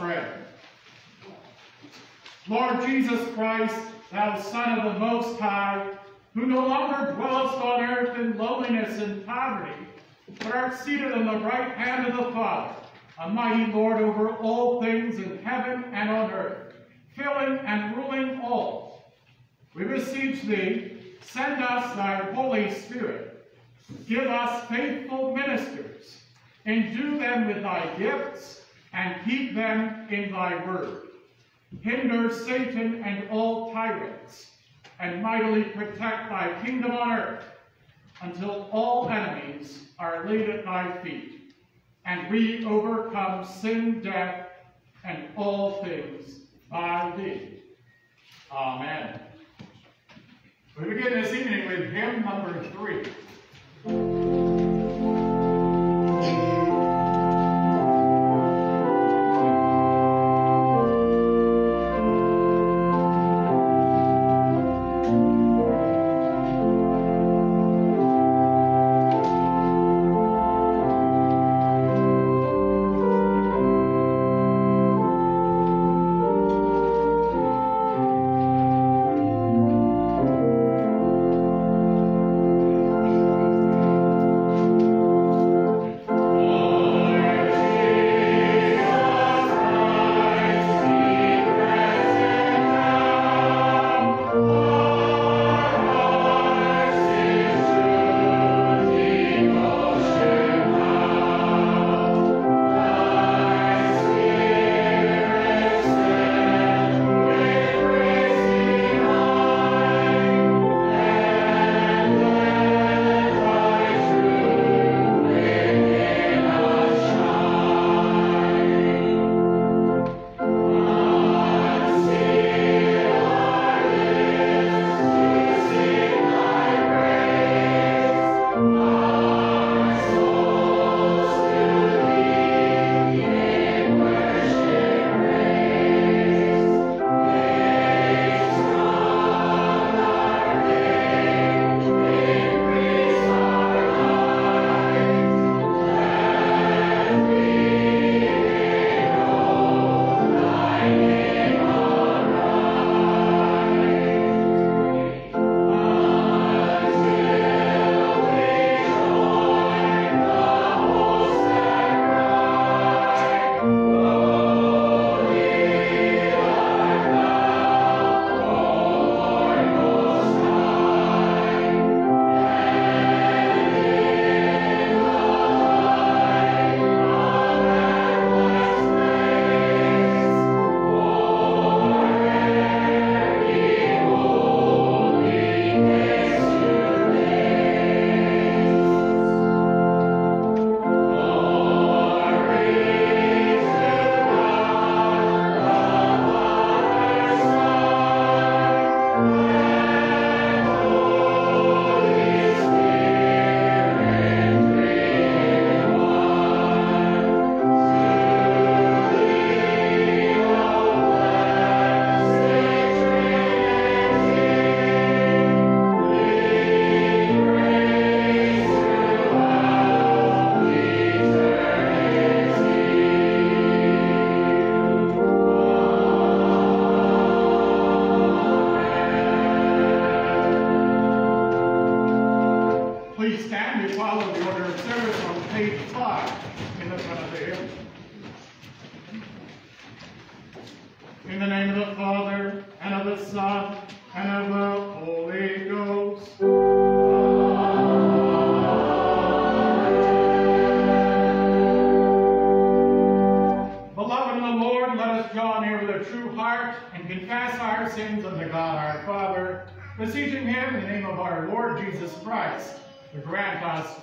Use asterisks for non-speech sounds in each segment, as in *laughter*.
Let us pray. Lord Jesus Christ, thou Son of the Most High, who no longer dwellest on earth in lowliness and poverty, but art seated on the right hand of the Father, a mighty Lord over all things in heaven and on earth, filling and ruling all. We beseech thee, send us thy Holy Spirit. Give us faithful ministers, and endue them with thy gifts, and keep them in thy word. Hinder Satan and all tyrants, and mightily protect thy kingdom on earth, until all enemies are laid at thy feet, and we overcome sin, death, and all things by thee. Amen. We begin this evening with hymn number three.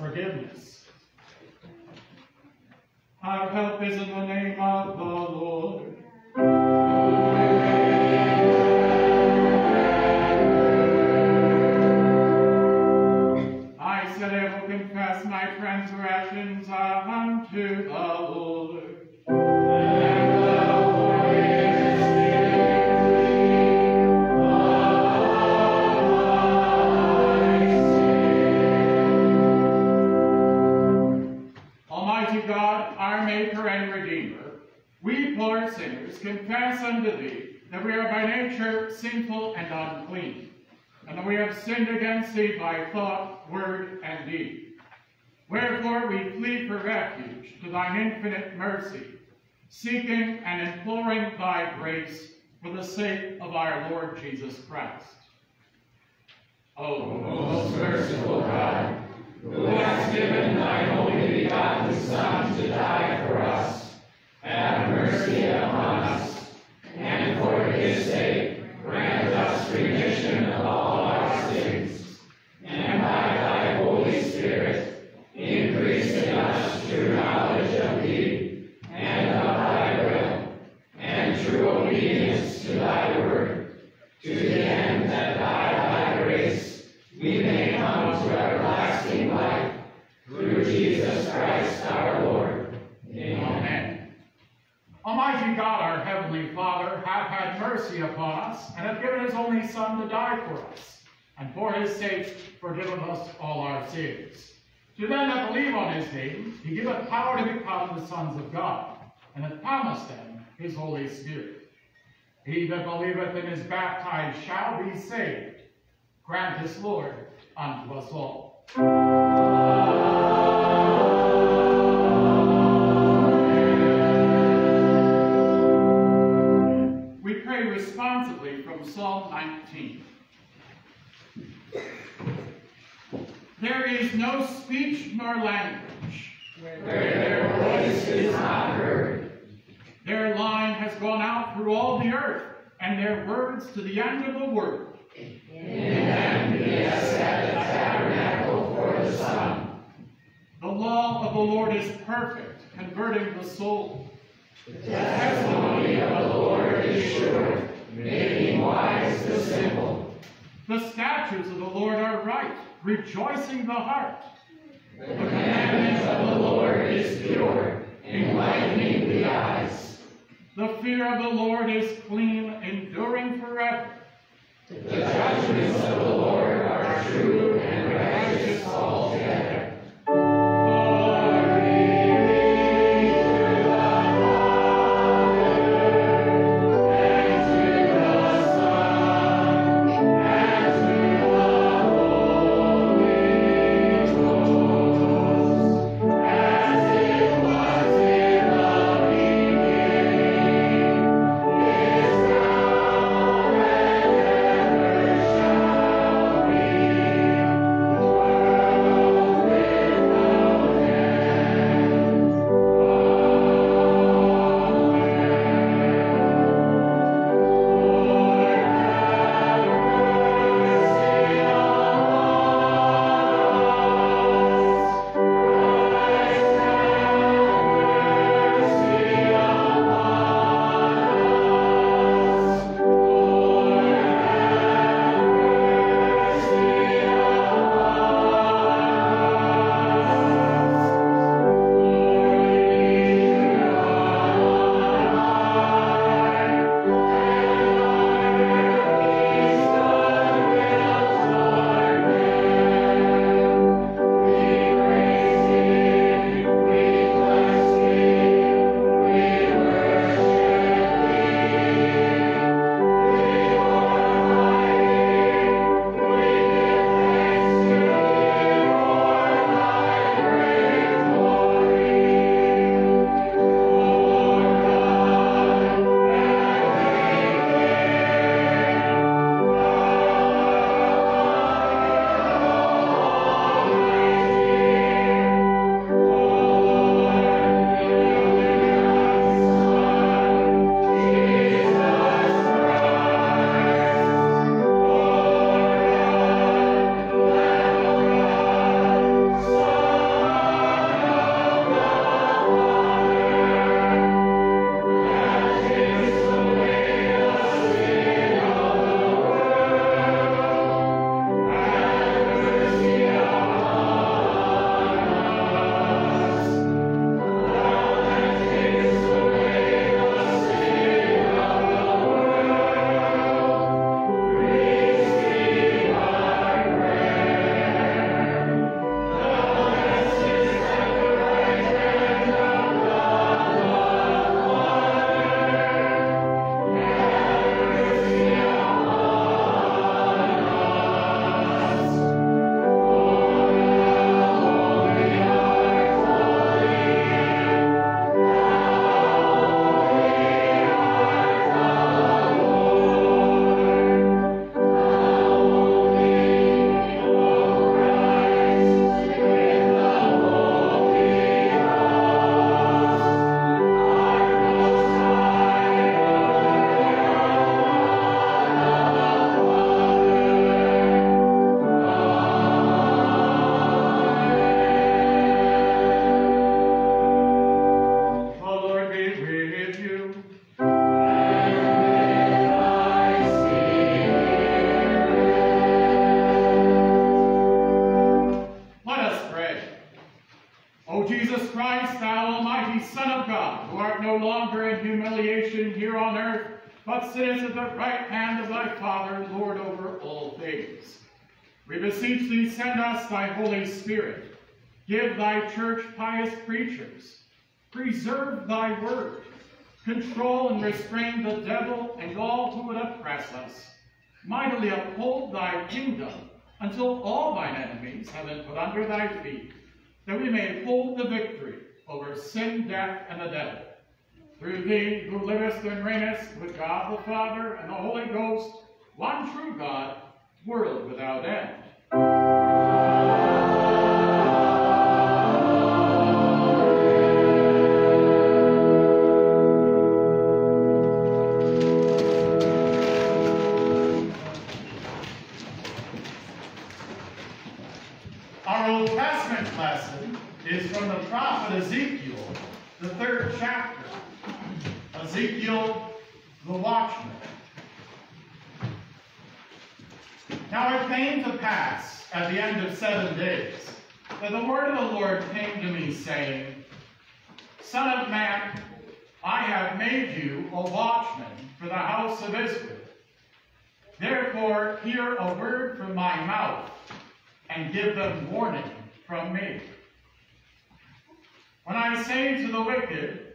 Forgiveness. Our help is in the name of the Lord. I said I will confess my transgressions unto the sinful and unclean, and we have sinned against thee by thought, word, and deed. Wherefore we plead for refuge to thine infinite mercy, seeking and imploring thy grace for the sake of our Lord Jesus Christ. O most merciful God, who hast given thine only begotten Son to die for us, have mercy upon us, and for his sake grant us remission of all our sins, and by Almighty God, our Heavenly Father, hath had mercy upon us, and hath given his only Son to die for us, and for his sake forgiven us all our sins. To them that believe on his name, he giveth power to become the sons of God, and hath promised them his Holy Spirit. He that believeth and is baptized shall be saved. Grant this, Lord, unto us all. We There is no speech nor language. Where their voice is not heard, Their line has gone out through all the earth, and their words to the end of the world. in them he has set a tabernacle for the sun. The law of the Lord is perfect, converting the soul. The testimony of the Lord is sure, making wise the simple. The statutes of the Lord are right, rejoicing the heart. The commandment of the Lord is pure, enlightening the eyes. The fear of the Lord is clean, enduring forever. The judgments of the Lord are true Thy word. Control and restrain the devil and all who would oppress us. Mightily uphold thy kingdom until all thine enemies have been put under thy feet, that we may hold the victory over sin, death, and the devil. Through thee, who livest and reignest with God the Father and the Holy Ghost, one true God, world without end. Ezekiel, the third chapter. Ezekiel, the watchman. Now it came to pass at the end of seven days that the word of the Lord came to me, saying, Son of man, I have made you a watchman for the house of Israel. Therefore, hear a word from my mouth and give them warning from me. When I say to the wicked,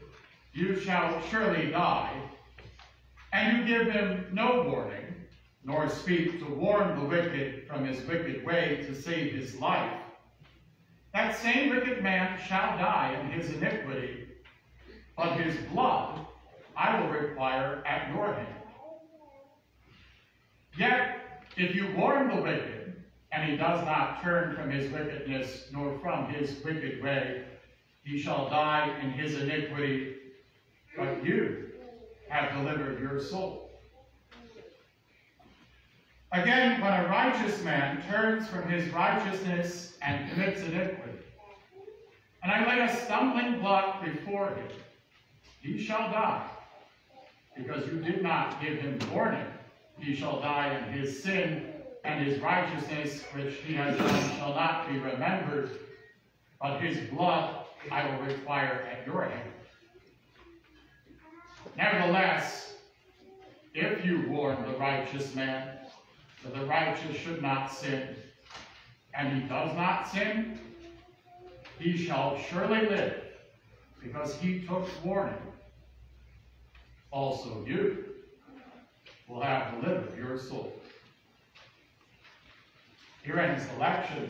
You shall surely die, and you give him no warning, nor speak to warn the wicked from his wicked way to save his life, that same wicked man shall die in his iniquity, but his blood I will require at your hand. Yet, if you warn the wicked, and he does not turn from his wickedness, nor from his wicked way, he shall die in his iniquity, but you have delivered your soul. Again, when a righteous man turns from his righteousness and commits iniquity, and I lay a stumbling block before him, he shall die, because you did not give him warning. He shall die in his sin, and his righteousness which he has done shall not be remembered, but his blood I will require at your hand. Nevertheless, if you warn the righteous man that the righteous should not sin, and he does not sin, he shall surely live, because he took warning. Also you will have delivered your soul. Here ends the lecture.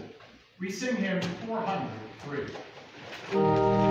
We sing hymn 403. thank you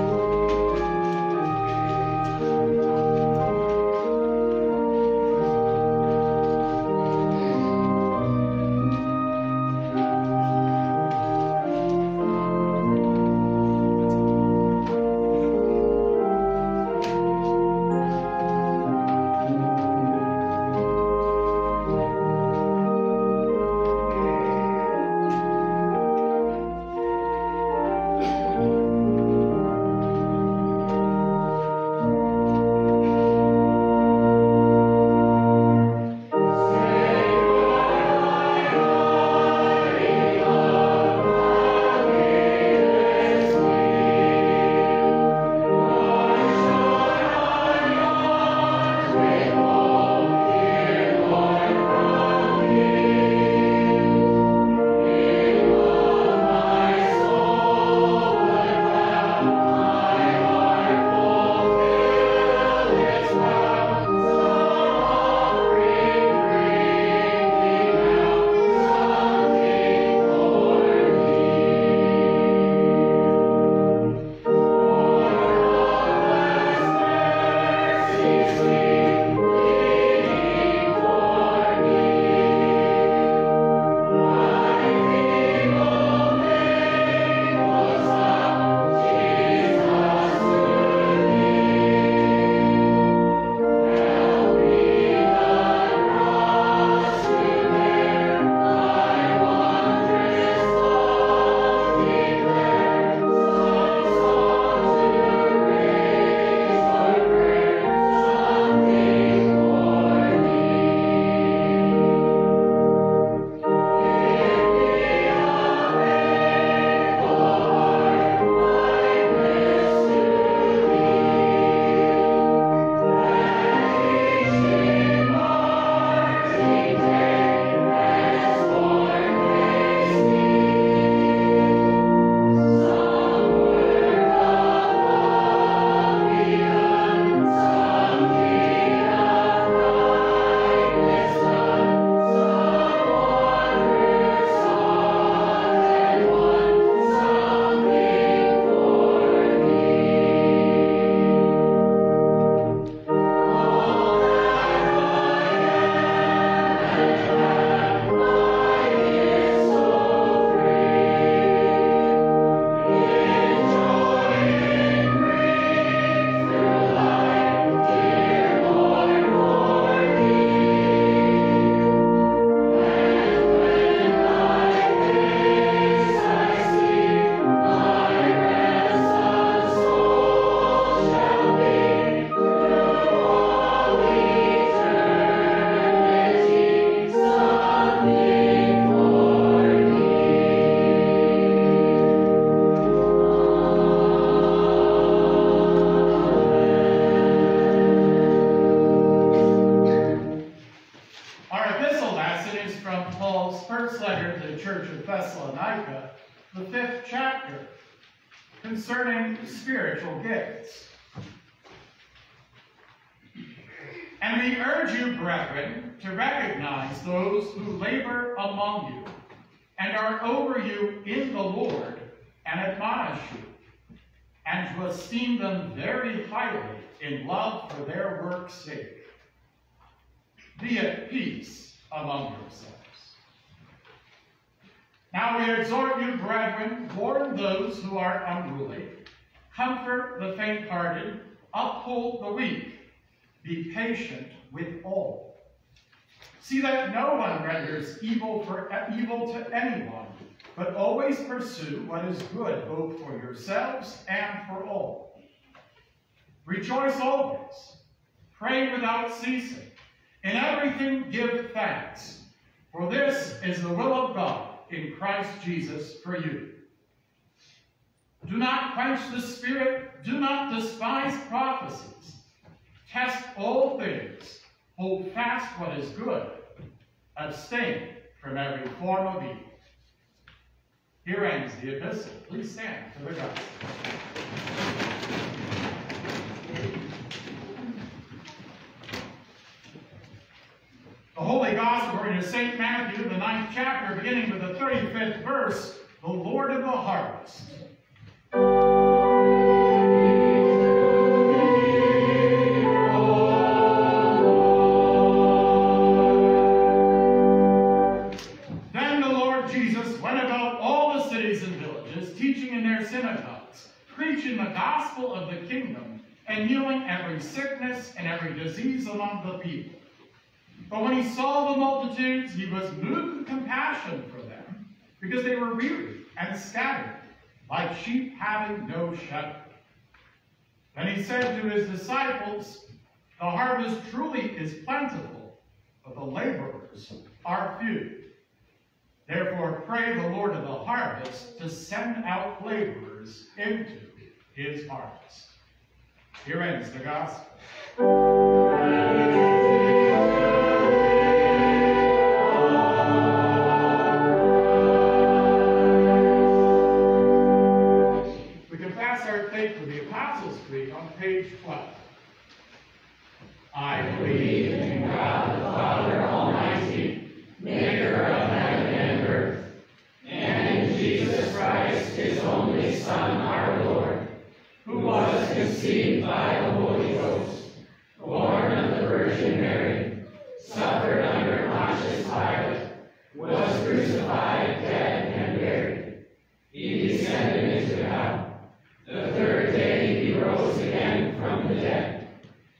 the weak, be patient with all. See that no one renders evil for evil to anyone, but always pursue what is good both for yourselves and for all. Rejoice always, pray without ceasing, in everything give thanks, for this is the will of God in Christ Jesus for you. Do not quench the Spirit, do not despise prophecies. Test all things, hold fast what is good, abstain from every form of evil. Here ends the epistle. Please stand for the gospel. The Holy Gospel according to St. Matthew, the ninth chapter, beginning with the 35th verse, the Lord of the harvest. Preaching the gospel of the kingdom, and healing every sickness and every disease among the people. But when he saw the multitudes, he was moved with compassion for them, because they were weary and scattered, like sheep having no shepherd. Then he said to his disciples, The harvest truly is plentiful, but the laborers are few. Therefore pray the Lord of the harvest to send out laborers into his harvest. Here ends the gospel. I believe in God the Father Almighty, maker of heaven and earth, and in Jesus Christ, his only Son, our Lord, who was conceived by the Holy Ghost, born of the Virgin Mary, suffered under Pontius Pilate, was crucified, dead, and buried. He descended into hell. The third day he rose again from the dead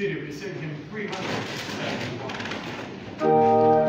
city received him three months.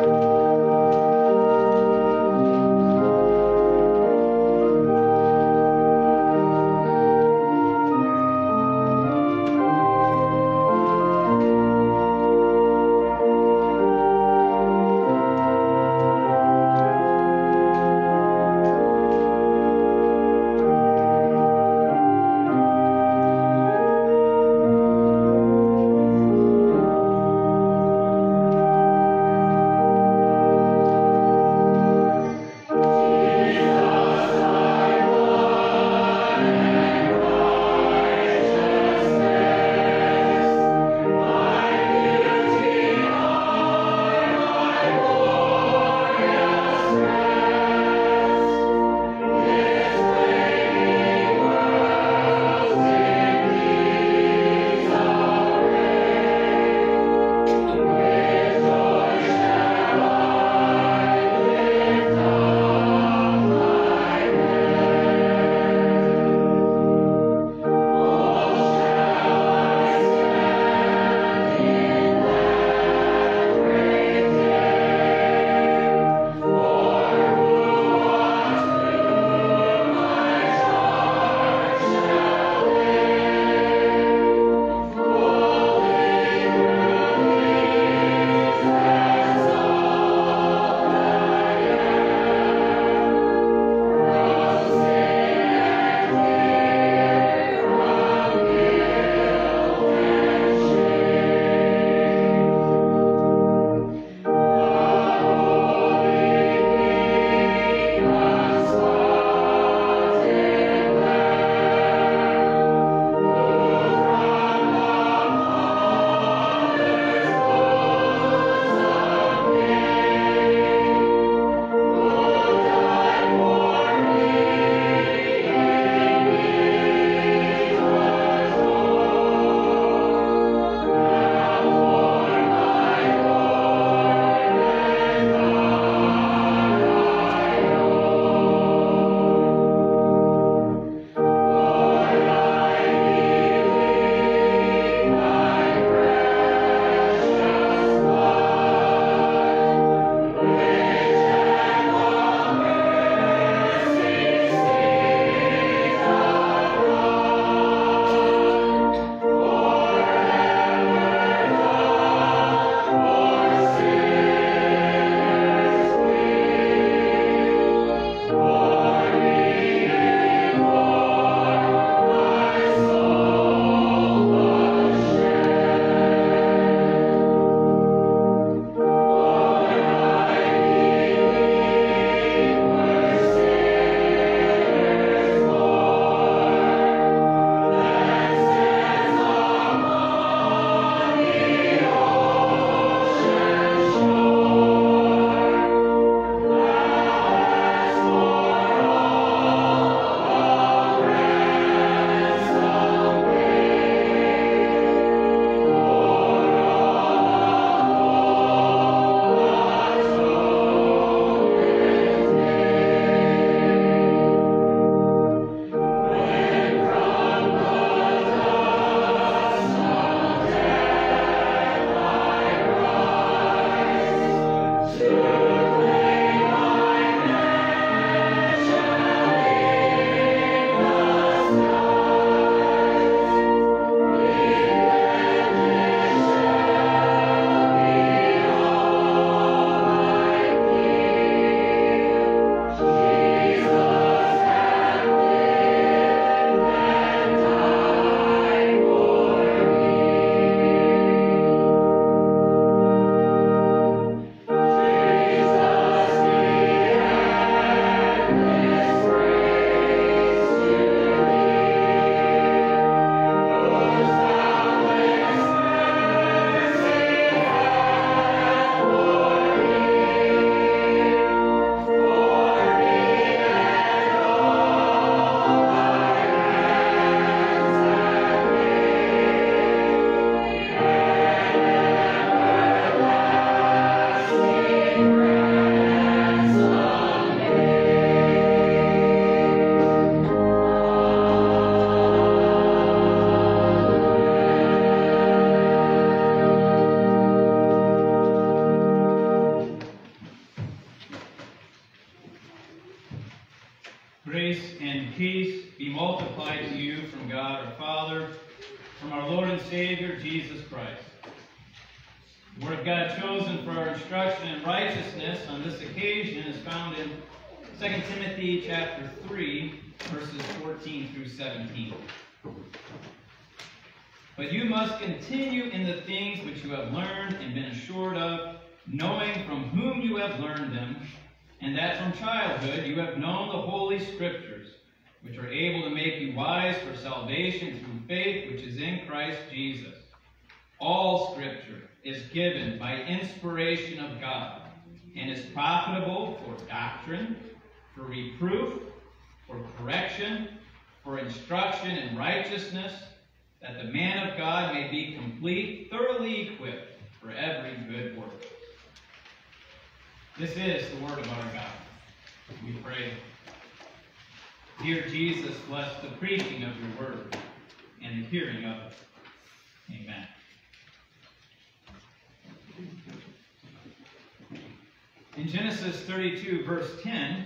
32, verse 10,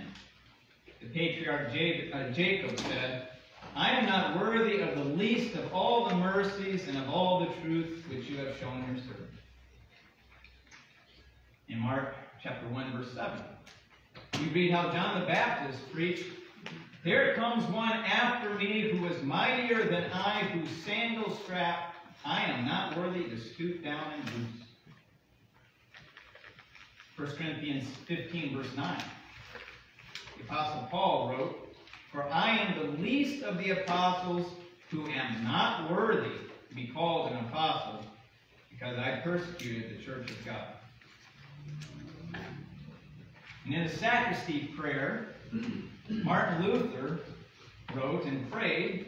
the patriarch uh, Jacob said, I am not worthy of the least of all the mercies and of all the truth which you have shown your servant. In Mark chapter 1, verse 7, we read how John the Baptist preached, There comes one after me who is mightier than I, whose sandal strap I am not worthy to stoop down and loose. 1 Corinthians 15, verse 9. The Apostle Paul wrote, For I am the least of the apostles who am not worthy to be called an apostle, because I persecuted the church of God. And in the sacristy prayer, Martin Luther wrote and prayed,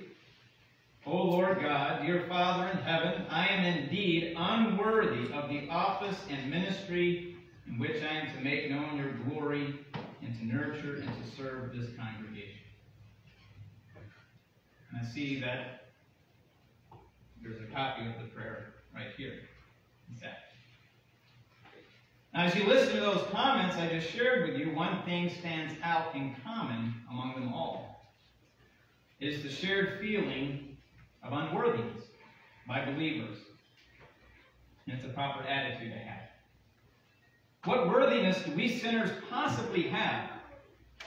O Lord God, dear Father in heaven, I am indeed unworthy of the office and ministry in which I am to make known your glory and to nurture and to serve this congregation. And I see that there's a copy of the prayer right here. Now, as you listen to those comments I just shared with you, one thing stands out in common among them all. It is the shared feeling of unworthiness by believers. And it's a proper attitude to have. What worthiness do we sinners possibly have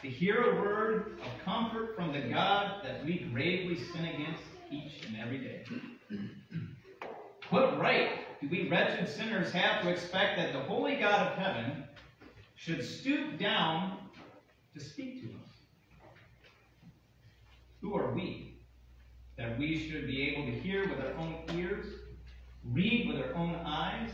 to hear a word of comfort from the God that we gravely sin against each and every day? What right do we wretched sinners have to expect that the holy God of heaven should stoop down to speak to us? Who are we that we should be able to hear with our own ears, read with our own eyes,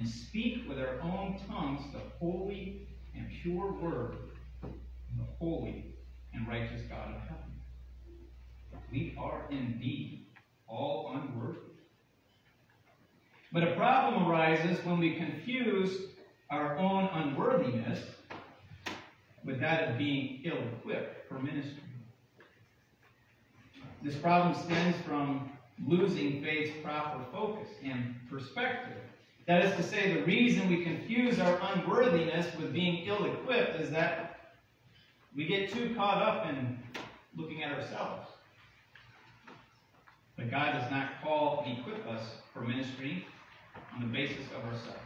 and speak with our own tongues the holy and pure word of the holy and righteous God of heaven? We are indeed all unworthy. But a problem arises when we confuse our own unworthiness with that of being ill equipped for ministry. This problem stems from losing faith's proper focus and perspective. That is to say, the reason we confuse our unworthiness with being ill equipped is that we get too caught up in looking at ourselves. But God does not call and equip us for ministry on the basis of ourselves.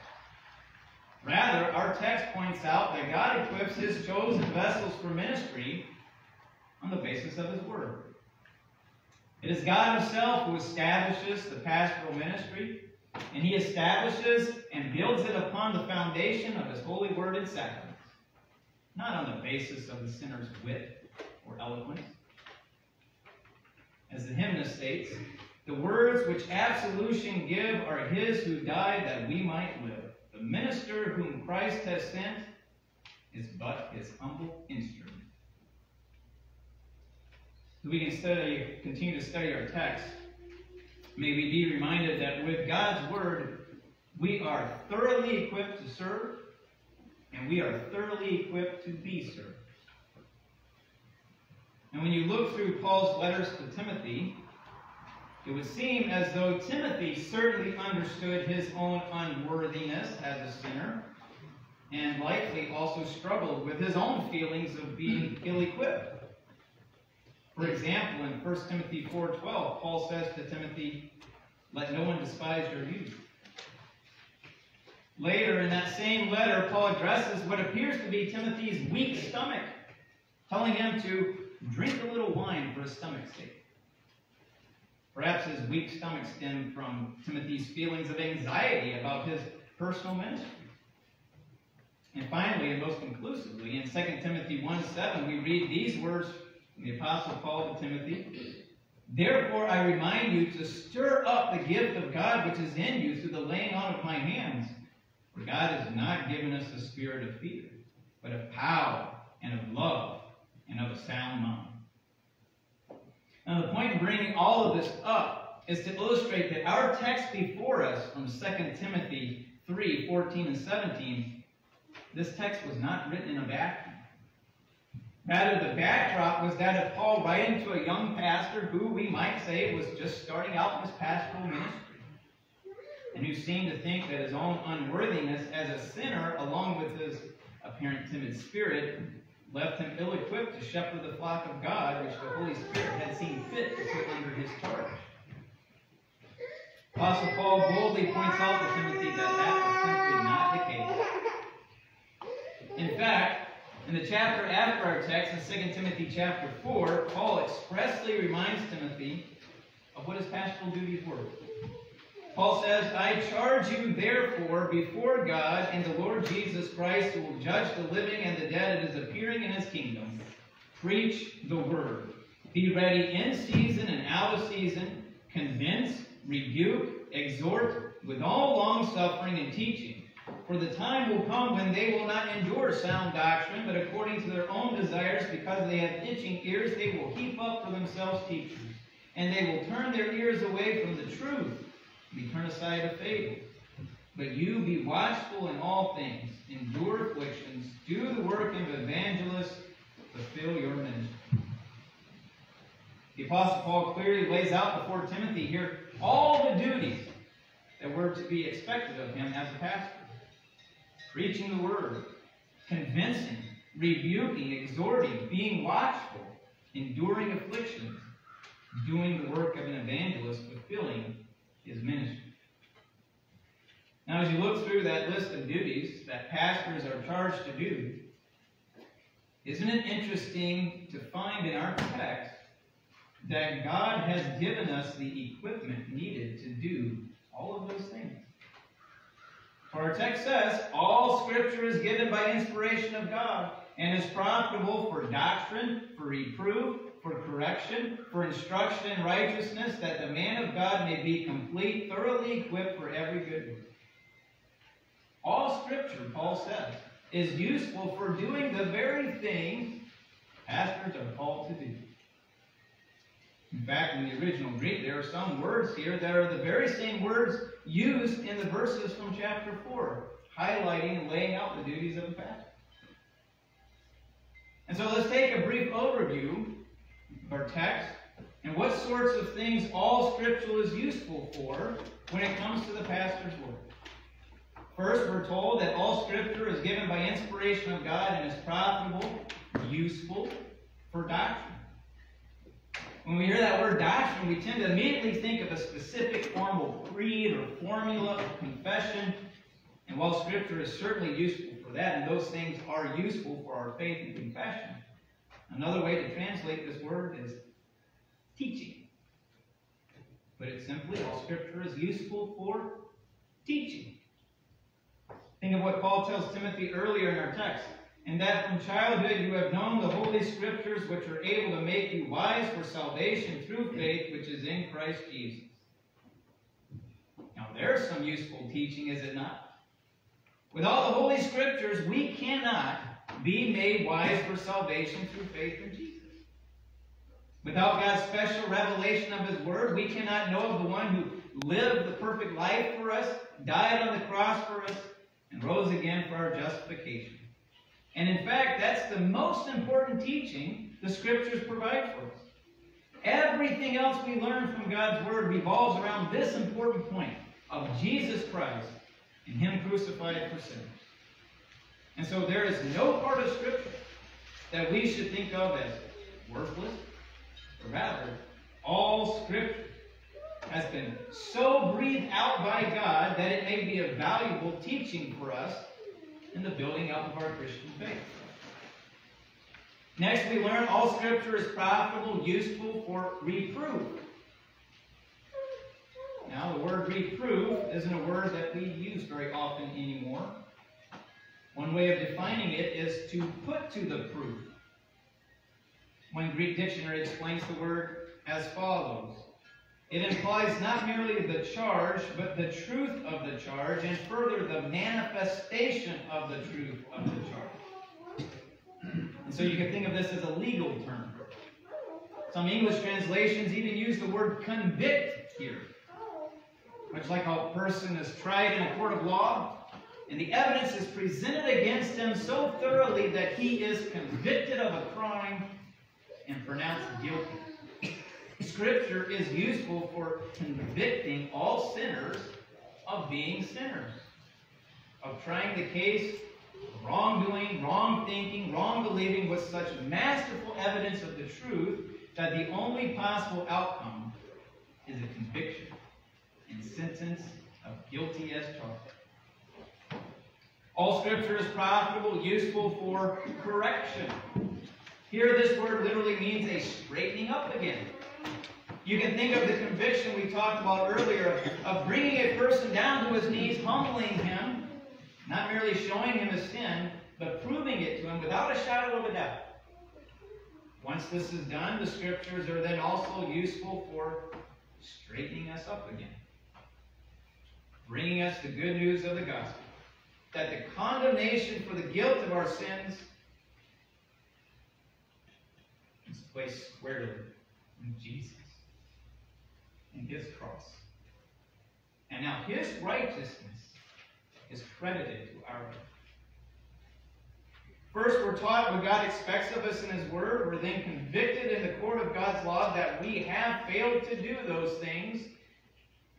Rather, our text points out that God equips his chosen vessels for ministry on the basis of his word. It is God himself who establishes the pastoral ministry, and he establishes and builds it upon the foundation of his holy word and sacraments, not on the basis of the sinner's wit or eloquence. As the hymnist states, the words which absolution give are his who died that we might live. The minister whom Christ has sent is but his humble instrument. We can study, continue to study our text. May we be reminded that with God's word, we are thoroughly equipped to serve, and we are thoroughly equipped to be served. And when you look through Paul's letters to Timothy, it would seem as though Timothy certainly understood his own unworthiness as a sinner, and likely also struggled with his own feelings of being ill equipped. For example, in 1 Timothy 4.12, Paul says to Timothy, let no one despise your youth. Later in that same letter, Paul addresses what appears to be Timothy's weak stomach, telling him to drink a little wine for his stomach's sake. Perhaps his weak stomach stemmed from Timothy's feelings of anxiety about his personal ministry. And finally, and most conclusively, in 2 Timothy 1 7, we read these words the Apostle Paul to Timothy Therefore, I remind you to stir up the gift of God which is in you through the laying on of my hands. For God has not given us a spirit of fear, but of power and of love and of a sound mind. Now, the point in bringing all of this up is to illustrate that our text before us from 2 Timothy 3 14 and 17, this text was not written in a vacuum. Rather, the backdrop was that of Paul writing to a young pastor who, we might say, was just starting out in his pastoral ministry, and who seemed to think that his own unworthiness as a sinner, along with his apparent timid spirit, left him ill-equipped to shepherd the flock of God, which the Holy Spirit had seen fit to put under his charge. Apostle Paul boldly points out to Timothy that that was simply not the case. In fact, in the chapter after our text, in 2 Timothy chapter 4, Paul expressly reminds Timothy of what his pastoral duties were. Paul says, I charge you therefore before God and the Lord Jesus Christ, who will judge the living and the dead at his appearing in his kingdom. Preach the word. Be ready in season and out of season. Convince, rebuke, exhort with all long suffering and teaching. For the time will come when they will not endure sound doctrine, but according to their own desires, because they have itching ears, they will heap up for themselves teachers. And they will turn their ears away from the truth, and turn aside to fables. But you be watchful in all things, endure afflictions, do the work of evangelists, fulfill your ministry. The Apostle Paul clearly lays out before Timothy here all the duties that were to be expected of him as a pastor preaching the word, convincing, rebuking, exhorting, being watchful, enduring afflictions, doing the work of an evangelist, fulfilling his ministry. Now, as you look through that list of duties that pastors are charged to do, isn't it interesting to find in our text that God has given us the equipment needed to do all of those things? For our text says, All scripture is given by inspiration of God, and is profitable for doctrine, for reproof, for correction, for instruction in righteousness, that the man of God may be complete, thoroughly equipped for every good work. All scripture, Paul says, is useful for doing the very thing pastors are called to do. In fact, in the original Greek, there are some words here that are the very same words used in the verses from chapter 4, highlighting and laying out the duties of a pastor. And so let's take a brief overview of our text and what sorts of things all Scripture is useful for when it comes to the pastor's work. First, we're told that all Scripture is given by inspiration of God and is profitable, useful for doctrine. When we hear that word doctrine, we tend to immediately think of a specific formal creed or formula of confession. And while Scripture is certainly useful for that, and those things are useful for our faith and confession, another way to translate this word is teaching. But it's simply all Scripture is useful for teaching. Think of what Paul tells Timothy earlier in our text and that from childhood you have known the Holy Scriptures, which are able to make you wise for salvation through faith, which is in Christ Jesus. Now, there's some useful teaching, is it not? With all the Holy Scriptures, we cannot be made wise for salvation through faith in Jesus. Without God's special revelation of His Word, we cannot know of the one who lived the perfect life for us, died on the cross for us, and rose again for our justification. And in fact, that's the most important teaching the Scriptures provide for us. Everything else we learn from God's Word revolves around this important point of Jesus Christ and Him crucified for sinners. And so there is no part of Scripture that we should think of as worthless, rather, all Scripture has been so breathed out by God that it may be a valuable teaching for us in the building up of our Christian faith. Next, we learn all Scripture is profitable, useful for reproof. Now, the word reproof isn't a word that we use very often anymore. One way of defining it is to put to the proof. One Greek dictionary explains the word as follows. It implies not merely the charge, but the truth of the charge, and further, the manifestation of the truth of the charge. And so you can think of this as a legal term. Some English translations even use the word convict here. Much like how a person is tried in a court of law, and the evidence is presented against him so thoroughly that he is convicted of a crime and pronounced guilty. Scripture is useful for convicting all sinners of being sinners, of trying the case wrongdoing, wrong thinking, wrong believing with such masterful evidence of the truth that the only possible outcome is a conviction and sentence of guilty as charged. All Scripture is profitable, useful for correction. Here, this word literally means a straightening up again. You can think of the conviction we talked about earlier of bringing a person down to his knees, humbling him, not merely showing him his sin, but proving it to him without a shadow of a doubt. Once this is done, the scriptures are then also useful for straightening us up again, bringing us the good news of the gospel that the condemnation for the guilt of our sins is placed squarely in Jesus his cross. And now his righteousness is credited to our. First, we're taught what God expects of us in His Word. We're then convicted in the court of God's law that we have failed to do those things.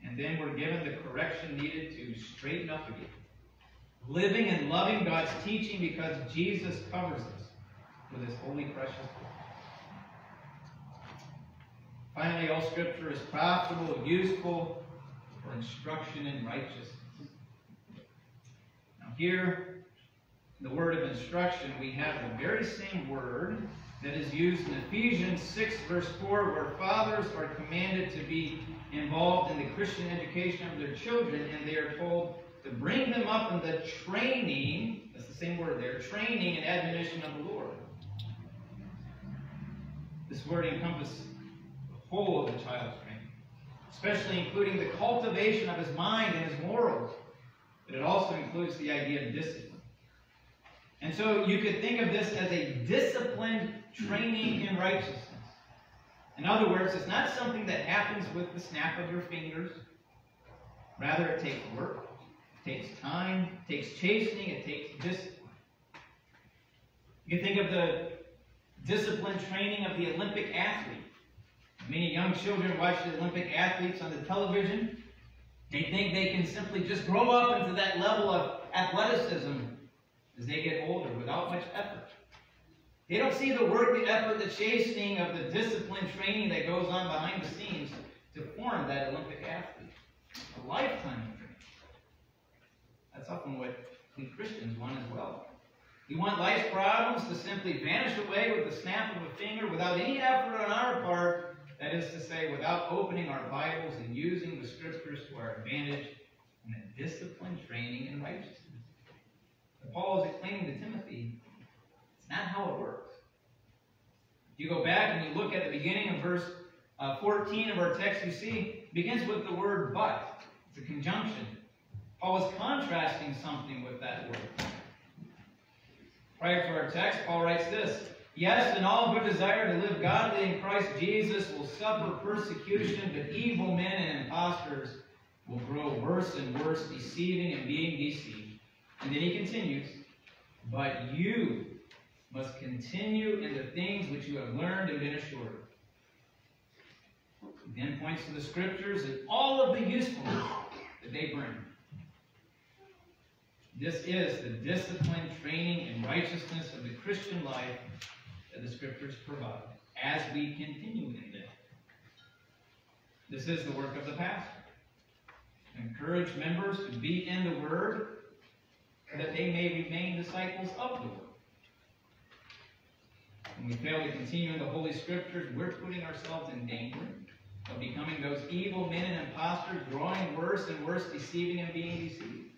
And then we're given the correction needed to straighten up again. Living and loving God's teaching because Jesus covers us with His holy, precious blood. Finally, all Scripture is profitable, useful for instruction in righteousness. Now, here, the word of instruction, we have the very same word that is used in Ephesians 6, verse 4, where fathers are commanded to be involved in the Christian education of their children, and they are told to bring them up in the training, that's the same word there, training and admonition of the Lord. This word encompasses of the child's training, especially including the cultivation of his mind and his morals, but it also includes the idea of discipline. And so you could think of this as a disciplined training in righteousness. In other words, it's not something that happens with the snap of your fingers. Rather, it takes work, it takes time, it takes chastening, it takes discipline. You can think of the disciplined training of the Olympic athlete. Many young children watch the Olympic athletes on the television. They think they can simply just grow up into that level of athleticism as they get older without much effort. They don't see the work, the effort, the chastening of the discipline training that goes on behind the scenes to form that Olympic athlete. A lifetime of training. That's often what we Christians want as well. We want life's problems to simply vanish away with the snap of a finger without any effort on our part. That is to say, without opening our Bibles and using the Scriptures to our advantage in a disciplined training in righteousness. Paul is explaining to Timothy, it's not how it works. If you go back and you look at the beginning of verse uh, 14 of our text, you see, begins with the word but. It's a conjunction. Paul is contrasting something with that word. Prior to our text, Paul writes this Yes, and all who desire to live godly in Christ Jesus will suffer persecution, but evil men and impostors will grow worse and worse, deceiving and being deceived. And then he continues, But you must continue in the things which you have learned and been assured. He then points to the scriptures and all of the usefulness that they bring. This is the discipline, training, and righteousness of the Christian life that the scriptures provide. as we continue in them. This is the work of the pastor. Encourage members to be in the Word that they may remain disciples of the Word. When we fail to continue in the Holy Scriptures, we're putting ourselves in danger of becoming those evil men and impostors, growing worse and worse, deceiving and being deceived.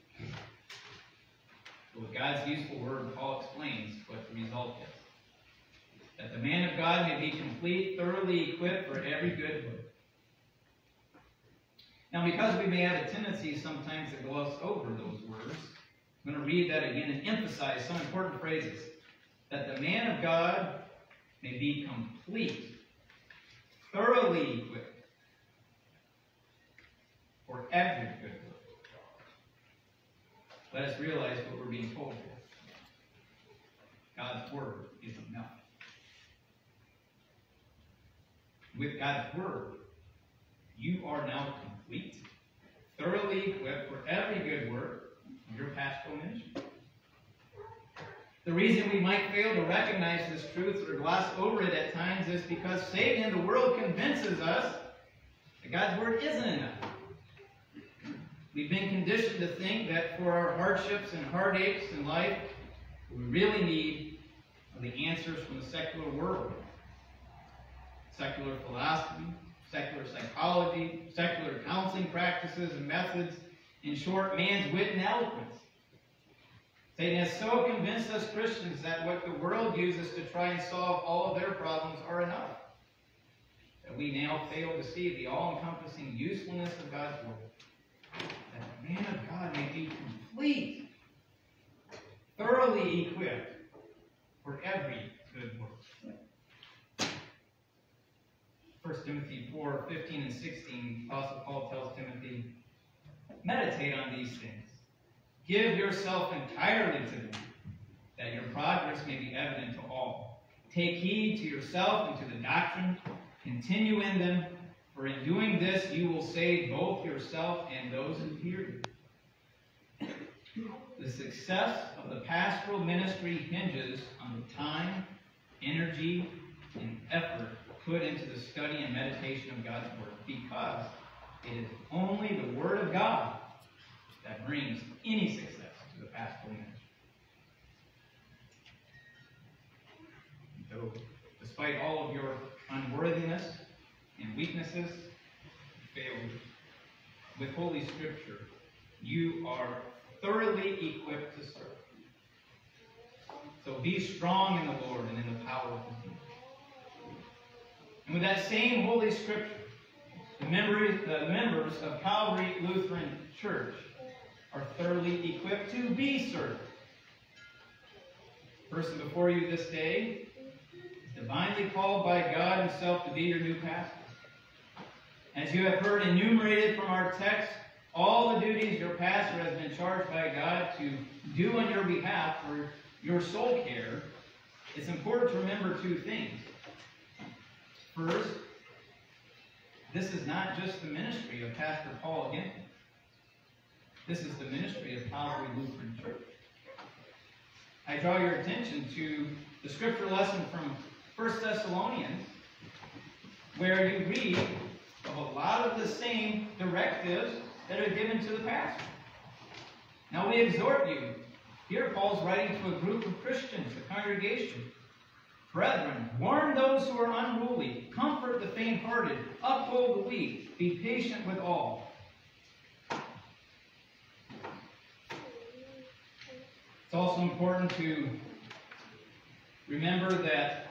But with God's useful word, Paul explains what the result is. That the man of God may be complete, thoroughly equipped for every good work. Now, because we may have a tendency sometimes to gloss over those words, I'm going to read that again and emphasize some important phrases. That the man of God may be complete, thoroughly equipped for every good work. Let us realize what we're being told here. God's word is enough. With God's word, you are now complete, thoroughly equipped for every good work of your pastoral ministry. The reason we might fail to recognize this truth or gloss over it at times is because Satan and the world convinces us that God's word isn't enough. We've been conditioned to think that for our hardships and heartaches in life, we really need the answers from the secular world. Secular philosophy, secular psychology, secular counseling practices and methods, in short, man's wit and eloquence. Satan has so convinced us Christians that what the world uses to try and solve all of their problems are enough. That we now fail to see the all-encompassing usefulness of God's Word. That the man of God may be complete, thoroughly equipped for every good work. 1 Timothy 4, 15 and 16, Apostle Paul tells Timothy, Meditate on these things Give yourself entirely to them, that your progress may be evident to all. Take heed to yourself and to the doctrine. Continue in them, for in doing this you will save both yourself and those who hear you. The success of the pastoral ministry hinges on the time, energy, and effort put into the study and meditation of God's Word, because it is only the Word of God that brings any success to the pastoral ministry. So, despite all of your unworthiness and weaknesses, failures, with Holy Scripture, you are thoroughly equipped to serve. So be strong in the Lord and in the power of His might. And with that same Holy Scripture, the members, the members of Calvary Lutheran Church are thoroughly equipped to be served. The person before you this day is divinely called by God Himself to be your new pastor. As you have heard enumerated from our text, all the duties your pastor has been charged by God to do on your behalf for your soul care, it's important to remember two things. First, this is not just the ministry of Pastor Paul Agenten. This is the ministry of Calvary Lutheran Church. I draw your attention to the scripture lesson from 1 Thessalonians, where you read of a lot of the same directives that are given to the pastor. Now we exhort you. Here Paul's writing to a group of Christians, a congregation. Brethren, warn those who are unruly, comfort the faint-hearted, uphold the weak, be patient with all. It's also important to remember that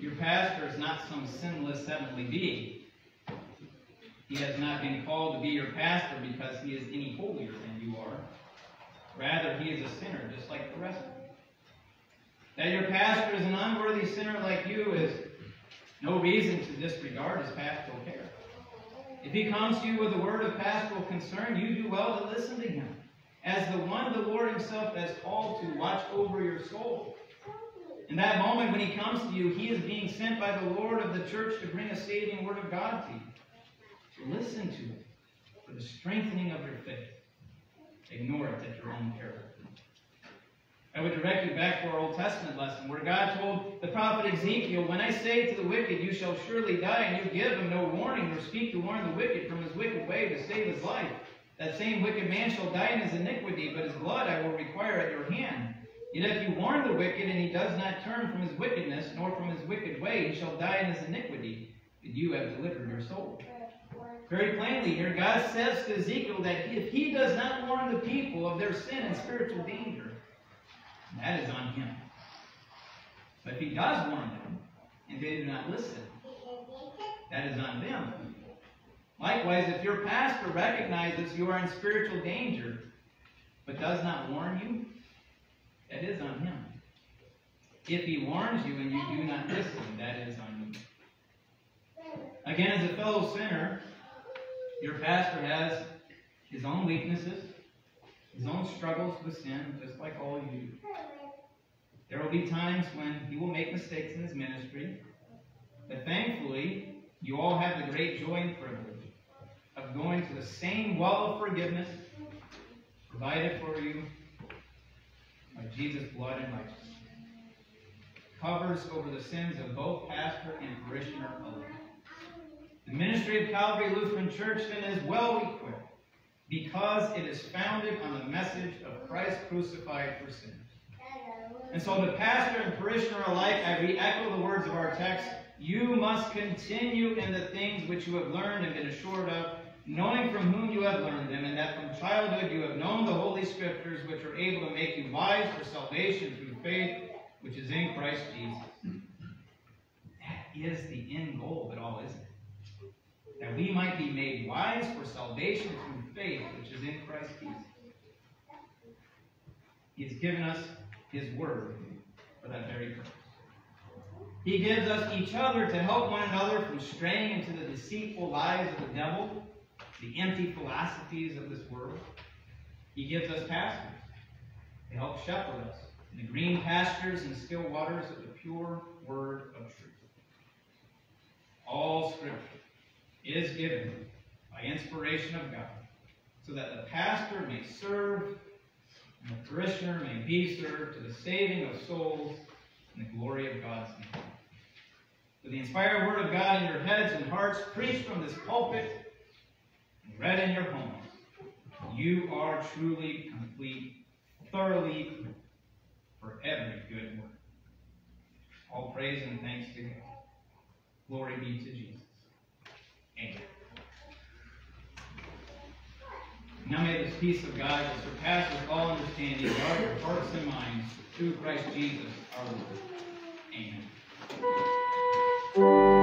your pastor is not some sinless heavenly being. He has not been called to be your pastor because he is any holier than you are. Rather, he is a sinner just like the rest of you. That your pastor is an unworthy sinner like you is no reason to disregard his pastoral care. If he comes to you with a word of pastoral concern, you do well to listen to him as the one the Lord himself has called to watch over your soul. In that moment when he comes to you, he is being sent by the Lord of the church to bring a saving word of God to you. Listen to it for the strengthening of your faith. Ignore it at your own peril. I would direct you back to our Old Testament lesson where God told the prophet Ezekiel, When I say to the wicked, You shall surely die, and you give him no warning, nor speak to warn the wicked from his wicked way to save his life, that same wicked man shall die in his iniquity, but his blood I will require at your hand. Yet if you warn the wicked, and he does not turn from his wickedness, nor from his wicked way, he shall die in his iniquity, and you have delivered your soul. Very plainly here, God says to Ezekiel that if he does not warn the people of their sin and spiritual danger, that is on him. But if he does warn them, and they do not listen, that is on them. Likewise, if your pastor recognizes you are in spiritual danger, but does not warn you, that is on him. If he warns you and you do not listen, that is on you. Again, as a fellow sinner, your pastor has his own weaknesses, his own struggles with sin, just like all of you. There will be times when he will make mistakes in his ministry, but thankfully, you all have the great joy and privilege of going to the same well of forgiveness provided for you by Jesus' blood and righteousness. Covers over the sins of both pastor and parishioner alike. The ministry of Calvary Lutheran Church then is well equipped because it is founded on the message of Christ crucified for sin. And so to pastor and parishioner alike, I re-echo the words of our text, you must continue in the things which you have learned and been assured of, knowing from whom you have learned them, and that from childhood you have known the Holy Scriptures, which are able to make you wise for salvation through faith, which is in Christ Jesus. That is the end goal of it all, isn't it? That we might be made wise for salvation through faith, which is in Christ Jesus. He has given us His Word for that very purpose. He gives us each other to help one another from straying into the deceitful lies of the devil, the empty philosophies of this world. He gives us pastors to help shepherd us in the green pastures and still waters of the pure Word of truth. All Scripture is given by inspiration of God, so that the pastor may serve and the parishioner may be served to the saving of souls and the glory of God's name. For the inspired word of God in your heads and hearts, preached from this pulpit and read in your homes, you are truly complete, thoroughly for every good work. All praise and thanks to God. Glory be to Jesus. Amen. Now may this peace of God that surpasses all understanding guard your hearts and minds through Christ Jesus our Lord. Amen.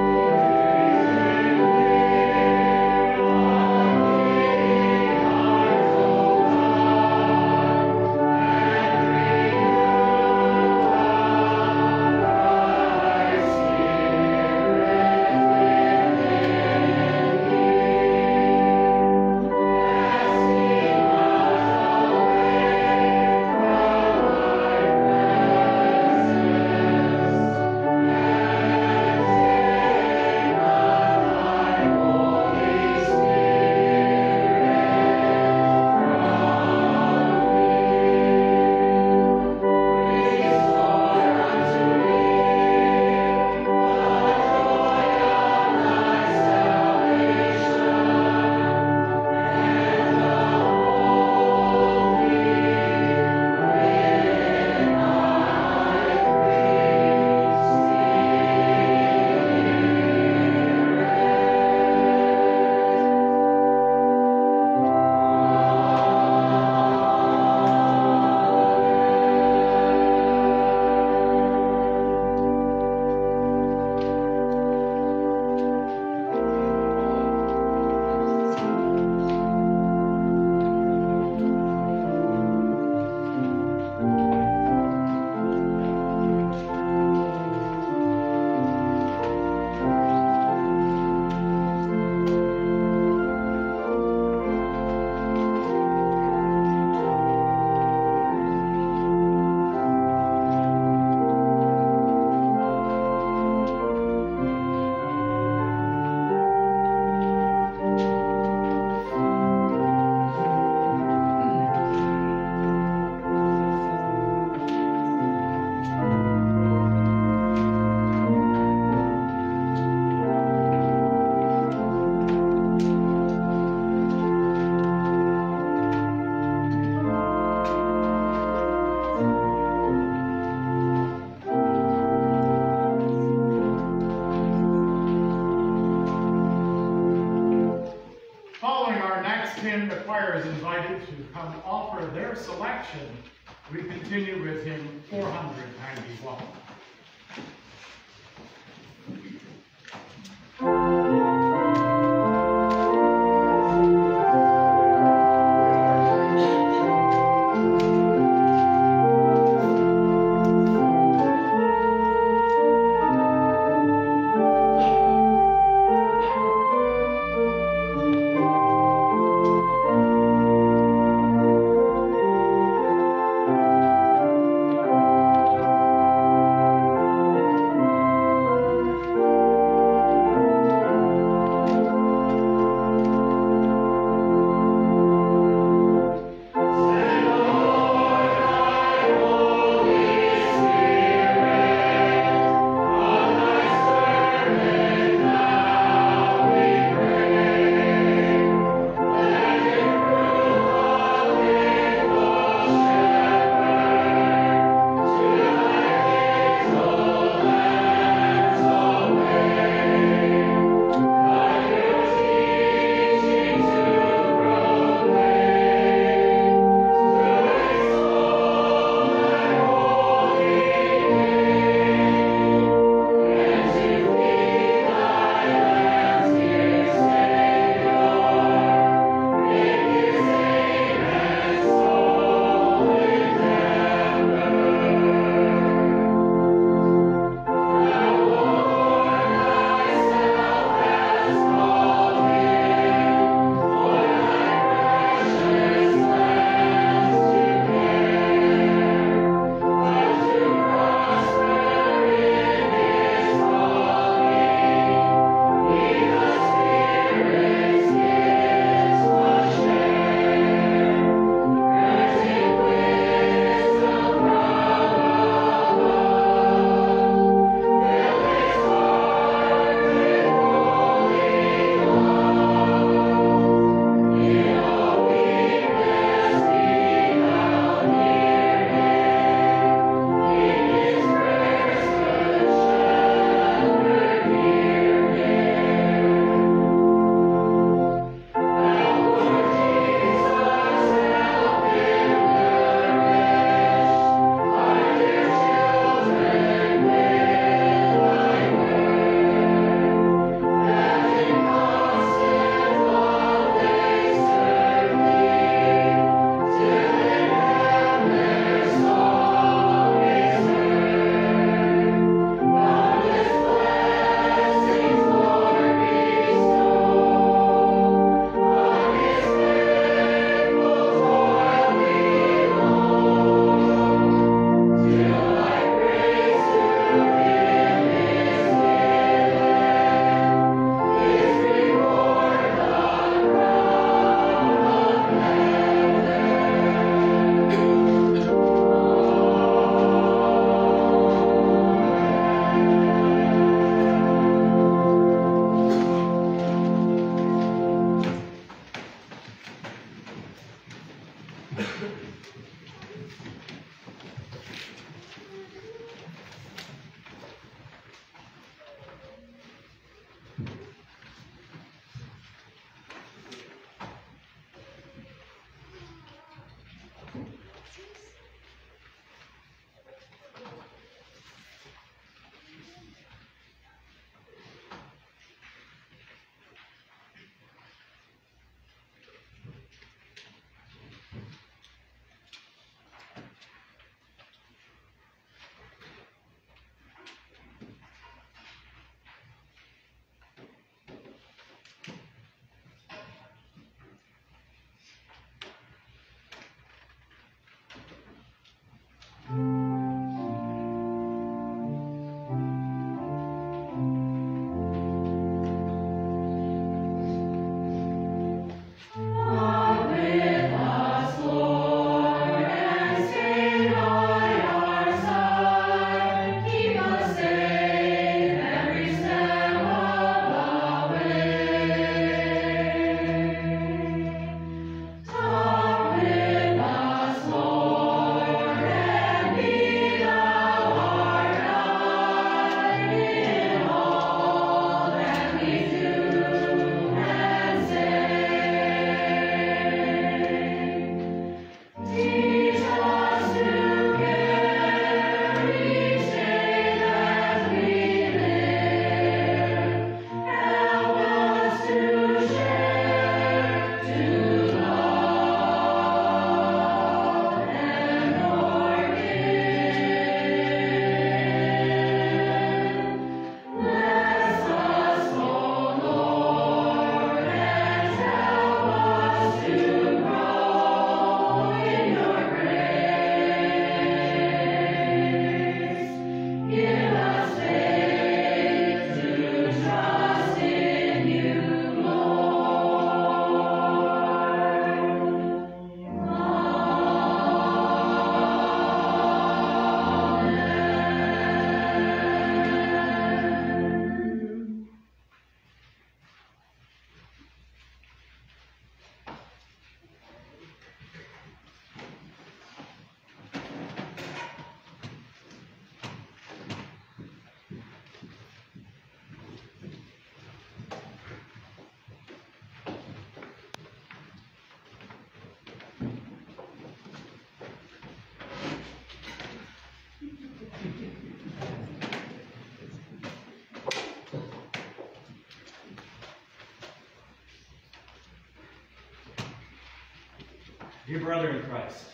Dear brother in Christ,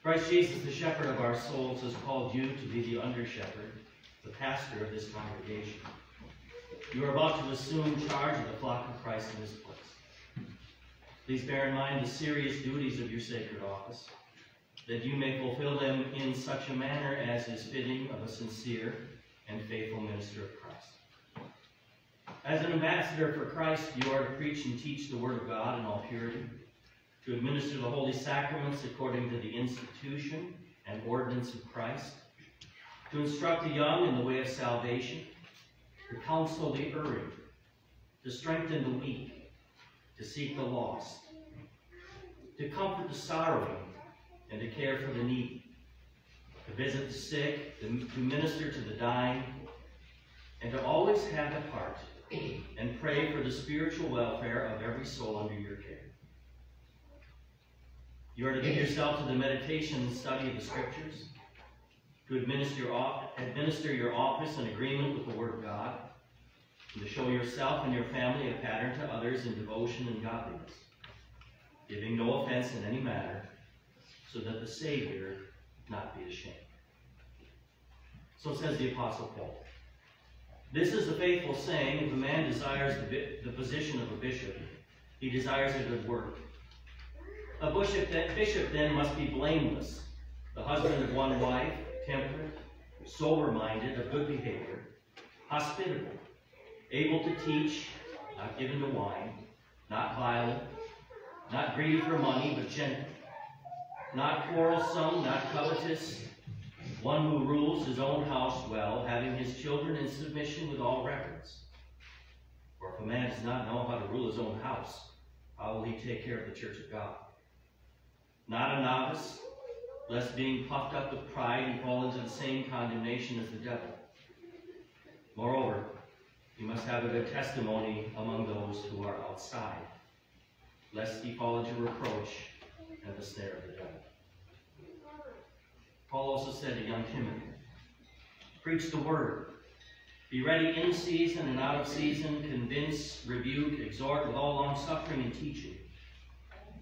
Christ Jesus, the shepherd of our souls, has called you to be the under shepherd, the pastor of this congregation. You are about to assume charge of the flock of Christ in this place. Please bear in mind the serious duties of your sacred office, that you may fulfill them in such a manner as is fitting of a sincere and faithful minister of Christ. As an ambassador for Christ, you are to preach and teach the Word of God in all purity, to administer the holy sacraments according to the institution and ordinance of Christ, to instruct the young in the way of salvation, to counsel the erring, to strengthen the weak, to seek the lost, to comfort the sorrowing, and to care for the needy, to visit the sick, to minister to the dying, and to always have at heart and pray for the spiritual welfare of every soul under your care. You are to give yourself to the meditation and study of the Scriptures, to administer your, administer your office in agreement with the Word of God, and to show yourself and your family a pattern to others in devotion and godliness, giving no offense in any matter, so that the Savior not be ashamed. So says the Apostle Paul. This is a faithful saying, if a man desires the, the position of a bishop, he desires a good work. A bishop, bishop then must be blameless, the husband of one wife, temperate, sober-minded, of good behavior, hospitable, able to teach, not given to wine, not violent, not greedy for money, but gentle, not quarrelsome, not covetous, one who rules his own house well, having his children in submission with all reverence. For if a man does not know how to rule his own house, how will he take care of the church of God? Not a novice, lest being puffed up with pride he fall into the same condemnation as the devil. Moreover, you must have a good testimony among those who are outside, lest he fall into reproach and the snare of the devil. Paul also said to young Timothy, Preach the word. Be ready in season and out of season, convince, rebuke, exhort with all longsuffering and teaching.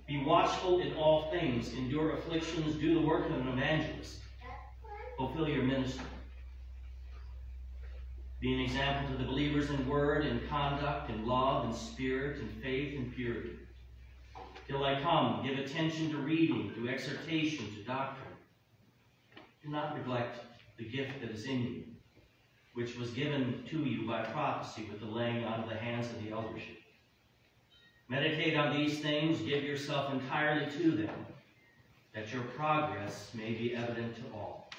Be watchful in all things, endure afflictions, do the work of an evangelist. Fulfill your ministry. Be an example to the believers in word, in conduct, in love, in spirit, in faith, and purity. Till I come, give attention to reading, to exhortation, to doctrine. Do not neglect the gift that is in you, which was given to you by prophecy with the laying on of the hands of the eldership. Meditate on these things, give yourself entirely to them, that your progress may be evident to all.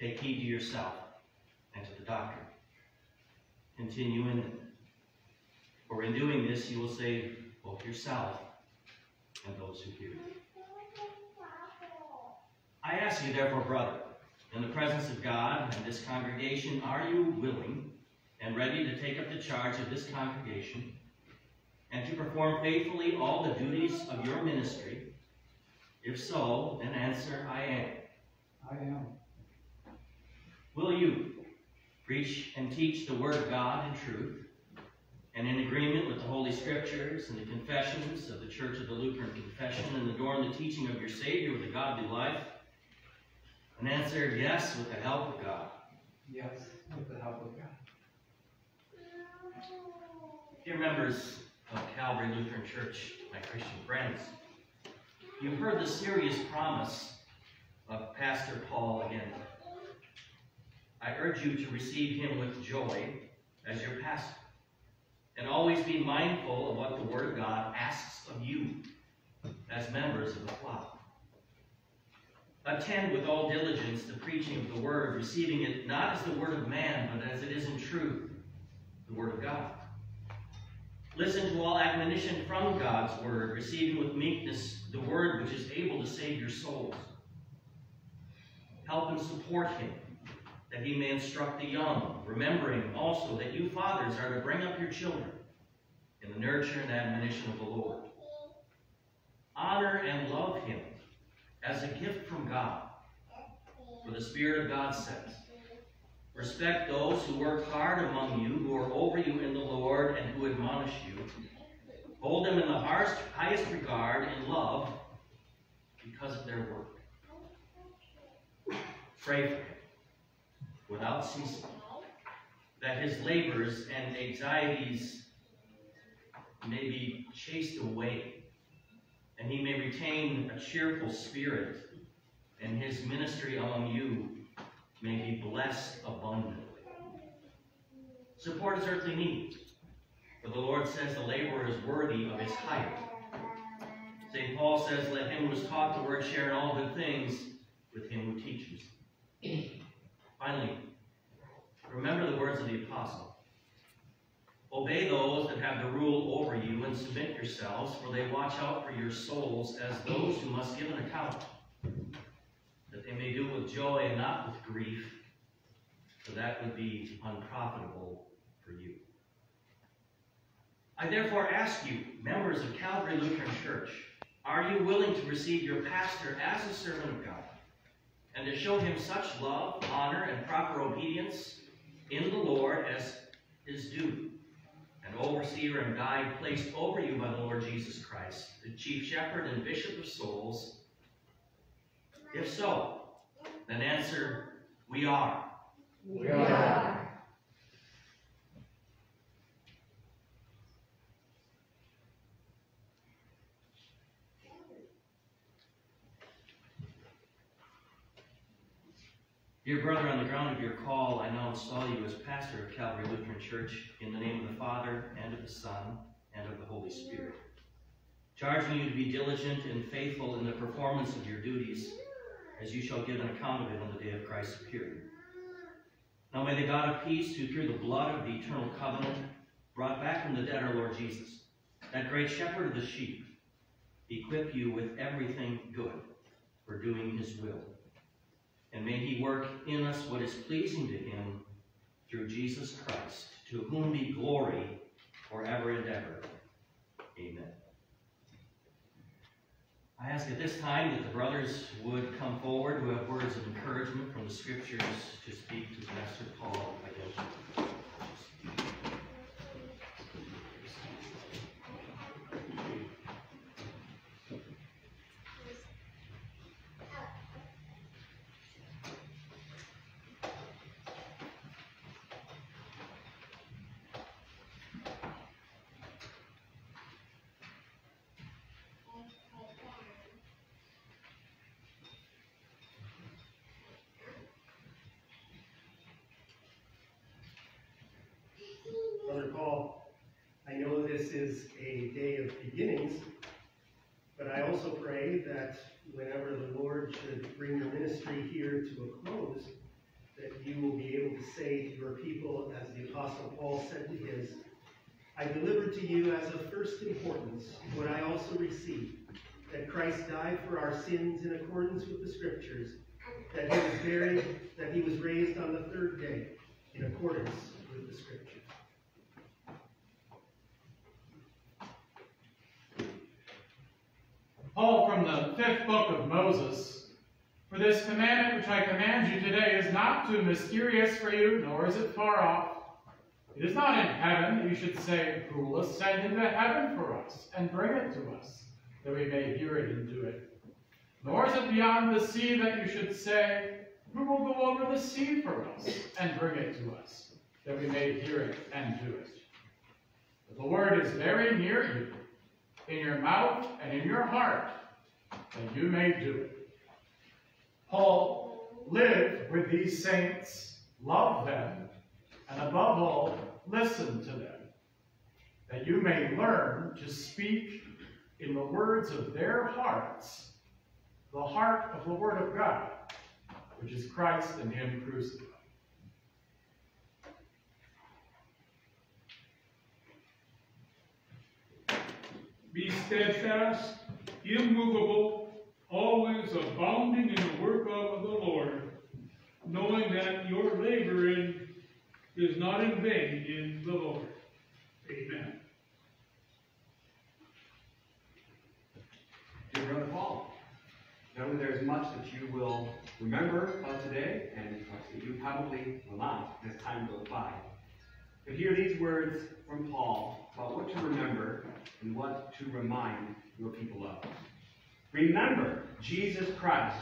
Take heed to yourself and to the doctrine. Continue in them. For in doing this, you will save both yourself and those who hear you. I ask you, therefore, brother, in the presence of God and this congregation, are you willing and ready to take up the charge of this congregation and to perform faithfully all the duties of your ministry? If so, then answer, I am. I am. Will you preach and teach the Word of God in truth, and in agreement with the Holy Scriptures and the confessions of the Church of the Lutheran Confession, and adorn the teaching of your Savior with a godly life? And answer, yes, with the help of God. Yes, with the help of God. Dear members of Calvary Lutheran Church, my Christian friends, you've heard the serious promise of Pastor Paul Agenten. I urge you to receive him with joy as your pastor, and always be mindful of what the Word of God asks of you as members of the flock. Attend with all diligence the preaching of the Word, receiving it not as the Word of man, but as it is in truth, the Word of God. Listen to all admonition from God's Word, receiving with meekness the Word which is able to save your souls. Help and support him, that he may instruct the young, remembering also that you fathers are to bring up your children in the nurture and admonition of the Lord. Honor and love him as a gift from God. For the Spirit of God says, Respect those who work hard among you, who are over you in the Lord, and who admonish you. Hold them in the highest, regard and love because of their work. Pray for him without ceasing, that his labors and anxieties may be chased away, and he may retain a cheerful spirit, and his ministry among you may be blessed abundantly. Support his earthly needs, for the Lord says the laborer is worthy of his hire. St. Paul says, Let him who is taught the word share in all good things with him who teaches. Finally, remember the words of the apostle. Obey those that have the rule over you and submit yourselves, for they watch out for your souls as those who must give an account, they may do it with joy and not with grief, for that would be unprofitable for you. I therefore ask you, members of Calvary Lutheran Church, are you willing to receive your pastor as a servant of God, and to show him such love, honor, and proper obedience in the Lord as is due? An overseer and guide placed over you by the Lord Jesus Christ, the chief shepherd and bishop of souls? If so, then answer, we are. We are. Dear brother, on the ground of your call, I now install you as pastor of Calvary Lutheran Church in the name of the Father, and of the Son, and of the Holy Spirit. Charging you to be diligent and faithful in the performance of your duties, as you shall give an account of it on the day of Christ's appearing. Now may the God of peace, who through the blood of the eternal covenant brought back from the dead our Lord Jesus, that great shepherd of the sheep, equip you with everything good for doing his will. And may he work in us what is pleasing to him through Jesus Christ, to whom be glory forever and ever. Amen. I ask at this time that the brothers would come forward who have words of encouragement from the scriptures to speak to Pastor Paul Agenten Brother Paul, I know this is a day of beginnings, but I also pray that whenever the Lord should bring your ministry here to a close, that you will be able to say to your people, as the Apostle Paul said to his, I delivered to you as of first importance what I also received, that Christ died for our sins in accordance with the Scriptures, that he was buried, that he was raised on the third day in accordance with the Scriptures. Paul from the fifth book of Moses. For this commandment which I command you today is not too mysterious for you, nor is it far off. It is not in heaven that you should say, Who will ascend into heaven for us, and bring it to us, that we may hear it and do it. Nor is it beyond the sea that you should say, Who will go over the sea for us, and bring it to us, that we may hear it and do it. But the word is very near you, in your mouth and in your heart, that you may do it. Paul lived with these saints, loved them, and above all, listen to them, that you may learn to speak in the words of their hearts, the heart of the Word of God, which is Christ and Him crucified. Be steadfast, immovable, always abounding in the work of the Lord, knowing that your laboring is not in vain in the Lord. Amen. Dear Brother Paul, know that there's much that you will remember of today, and much that you probably will not as time goes by. But hear these words from Paul about what to remember and what to remind your people of. Remember Jesus Christ,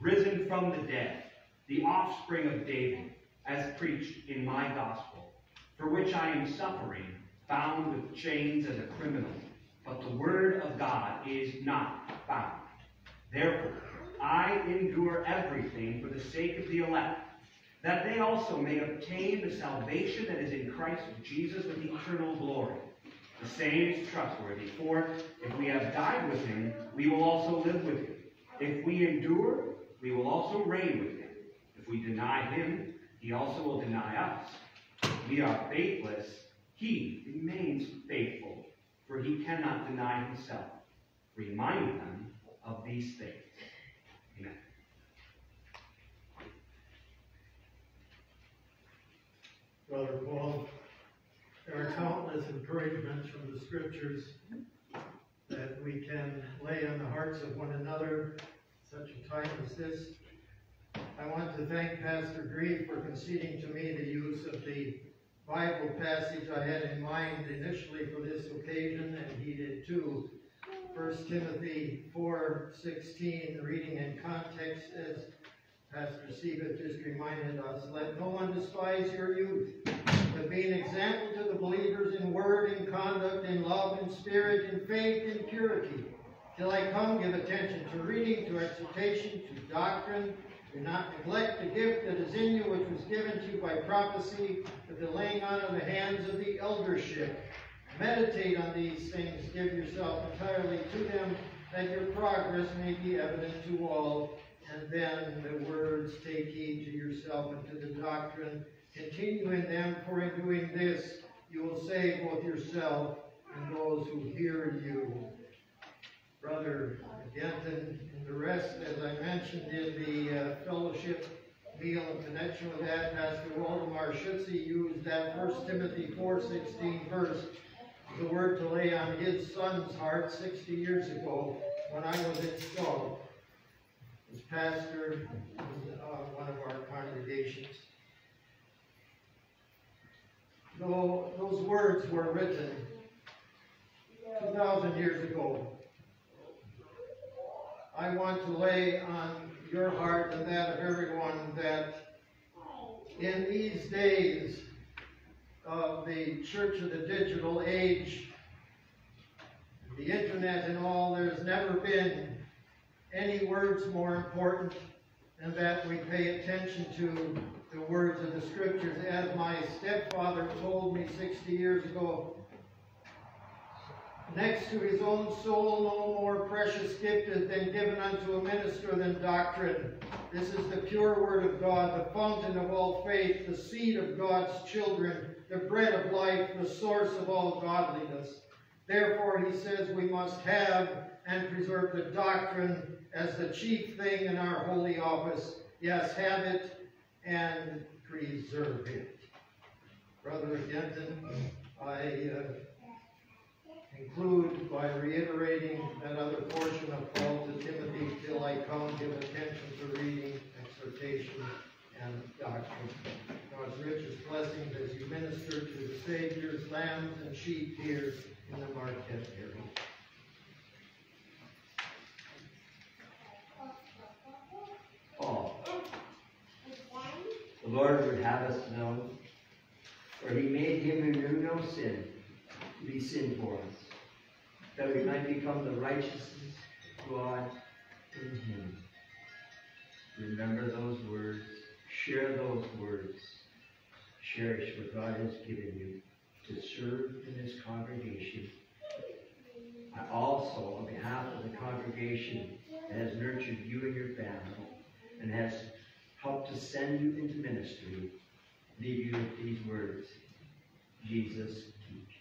risen from the dead, the offspring of David, as preached in my gospel, for which I am suffering, bound with chains as a criminal. But the word of God is not bound. Therefore, I endure everything for the sake of the elect, that they also may obtain the salvation that is in Christ Jesus with eternal glory. The same is trustworthy, for if we have died with him, we will also live with him. If we endure, we will also reign with him. If we deny him, he also will deny us. If we are faithless, he remains faithful, for he cannot deny himself. Remind them of these things. Amen. Brother Paul, there are countless encouragements from the scriptures that we can lay on the hearts of one another such a time as this. I want to thank Pastor Grieve for conceding to me the use of the Bible passage I had in mind initially for this occasion, and he did too. 1 Timothy 4:16, reading in context as Pastor Siva just reminded us, let no one despise your youth, but be an example to the believers in word in conduct, in love in spirit, in faith in purity. Till I come, give attention to reading, to exhortation, to doctrine. Do not neglect the gift that is in you, which was given to you by prophecy, with the laying on of the hands of the eldership. Meditate on these things, give yourself entirely to them, that your progress may be evident to all. And then the words, take heed to yourself and to the doctrine. Continue in them, for in doing this you will save both yourself and those who hear you. Brother Denton and the rest, as I mentioned in the uh, fellowship meal in connection with that, Pastor Waldemar Schutze used that First Timothy 4.16 verse, the word to lay on his son's heart 60 years ago when I was installed as pastor in uh, one of our congregations. Though those words were written 2,000 years ago, I want to lay on your heart and that of everyone that in these days of the church of the digital age, the internet and all, there's never been any words more important than that we pay attention to the words of the scriptures. As my stepfather told me 60 years ago, next to his own soul, no more precious gift has been given unto a minister than doctrine. This is the pure word of God, the fountain of all faith, the seed of God's children, the bread of life, the source of all godliness. Therefore, he says we must have and preserve the doctrine as the chief thing in our holy office. Yes, have it and preserve it. Brother Denton, I uh, conclude by reiterating that other portion of Paul to Timothy, till I come, give attention to reading, exhortation, and doctrine. God's richest blessings as you minister to the Savior's lambs and sheep here in the Marquette area. Paul. The Lord would have us know, for he made him who knew no sin to be sin for us, that we might become the righteousness of God in him. Remember those words, share those words, cherish what God has given you to serve in this congregation. I also, on behalf of the congregation that has nurtured you and your family, and has to send you into ministry, leave you with these words. Jesus teach.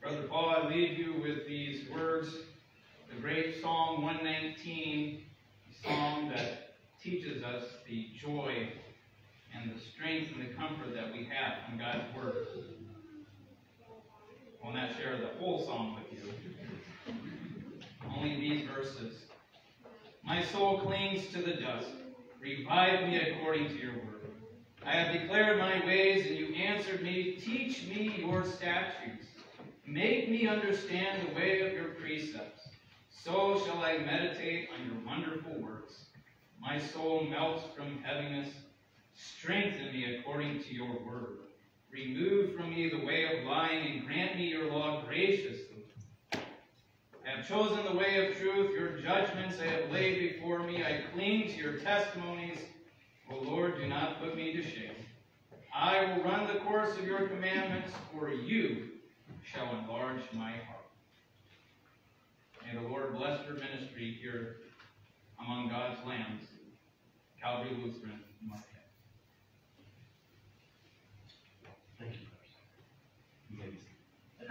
Brother Paul, I leave you with these words, the great Psalm 119, a psalm that teaches us the joy and the strength and the comfort that we have from God's Word. Will not share the whole psalm with you, only these verses. My soul clings to the dust. Revive me according to your word. I have declared my ways, and you answered me. Teach me your statutes. Make me understand the way of your precepts. So shall I meditate on your wonderful works. My soul melts from heaviness. Strengthen me according to your word. Remove from me the way of lying, and grant me your law graciously. I have chosen the way of truth. Your judgments I have laid before me. I cling to your testimonies. O Lord, do not put me to shame. I will run the course of your commandments, for you shall enlarge my heart. May the Lord bless your ministry here among God's lambs. Calvary Lutheran, Marquette. Thank you, brothers. You may be seated.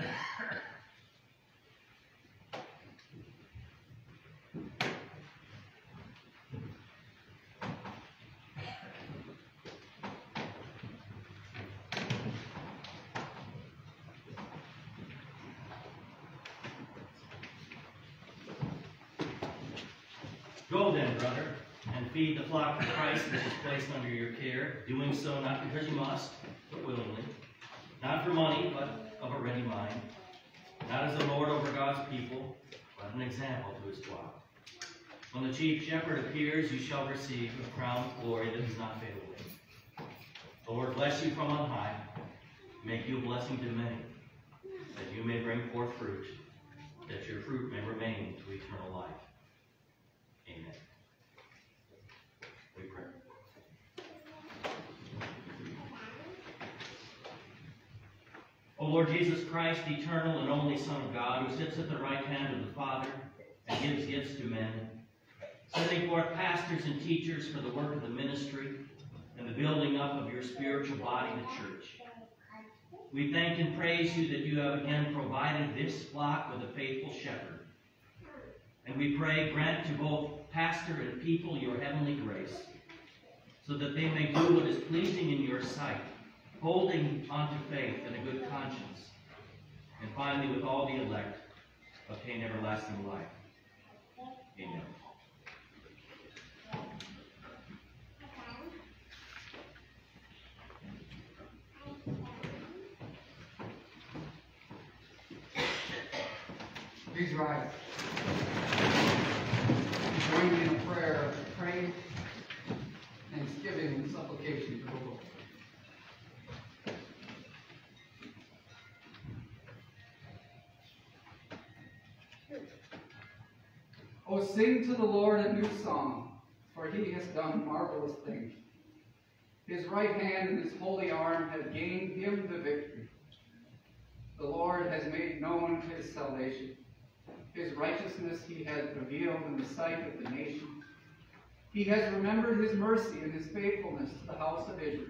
Go then, brother, and feed the flock of Christ which is placed under your care, doing so not because you must, but willingly, not for money, but of a ready mind, not as a lord over God's people, but an example to his flock. When the chief shepherd appears, you shall receive a crown of glory that does not fade away. The Lord bless you from on high, make you a blessing to many, that you may bring forth fruit, that your fruit may remain to eternal life. Amen. We pray. O Lord Jesus Christ, eternal and only Son of God, who sits at the right hand of the Father and gives gifts to men, sending forth pastors and teachers for the work of the ministry and the building up of your spiritual body, the church. We thank and praise you that you have again provided this flock with a faithful shepherd. And we pray, grant to both pastor and people your heavenly grace, so that they may do what is pleasing in your sight, holding on to faith and a good conscience, and finally, with all the elect, obtain everlasting life. Amen. Please rise. Join me in prayer of praise, thanksgiving, and supplication to the Lord. Sing to the Lord a new song, for he has done marvelous things. His right hand and his holy arm have gained him the victory. The Lord has made known his salvation. His righteousness he has revealed in the sight of the nations. He has remembered his mercy and his faithfulness to the house of Israel.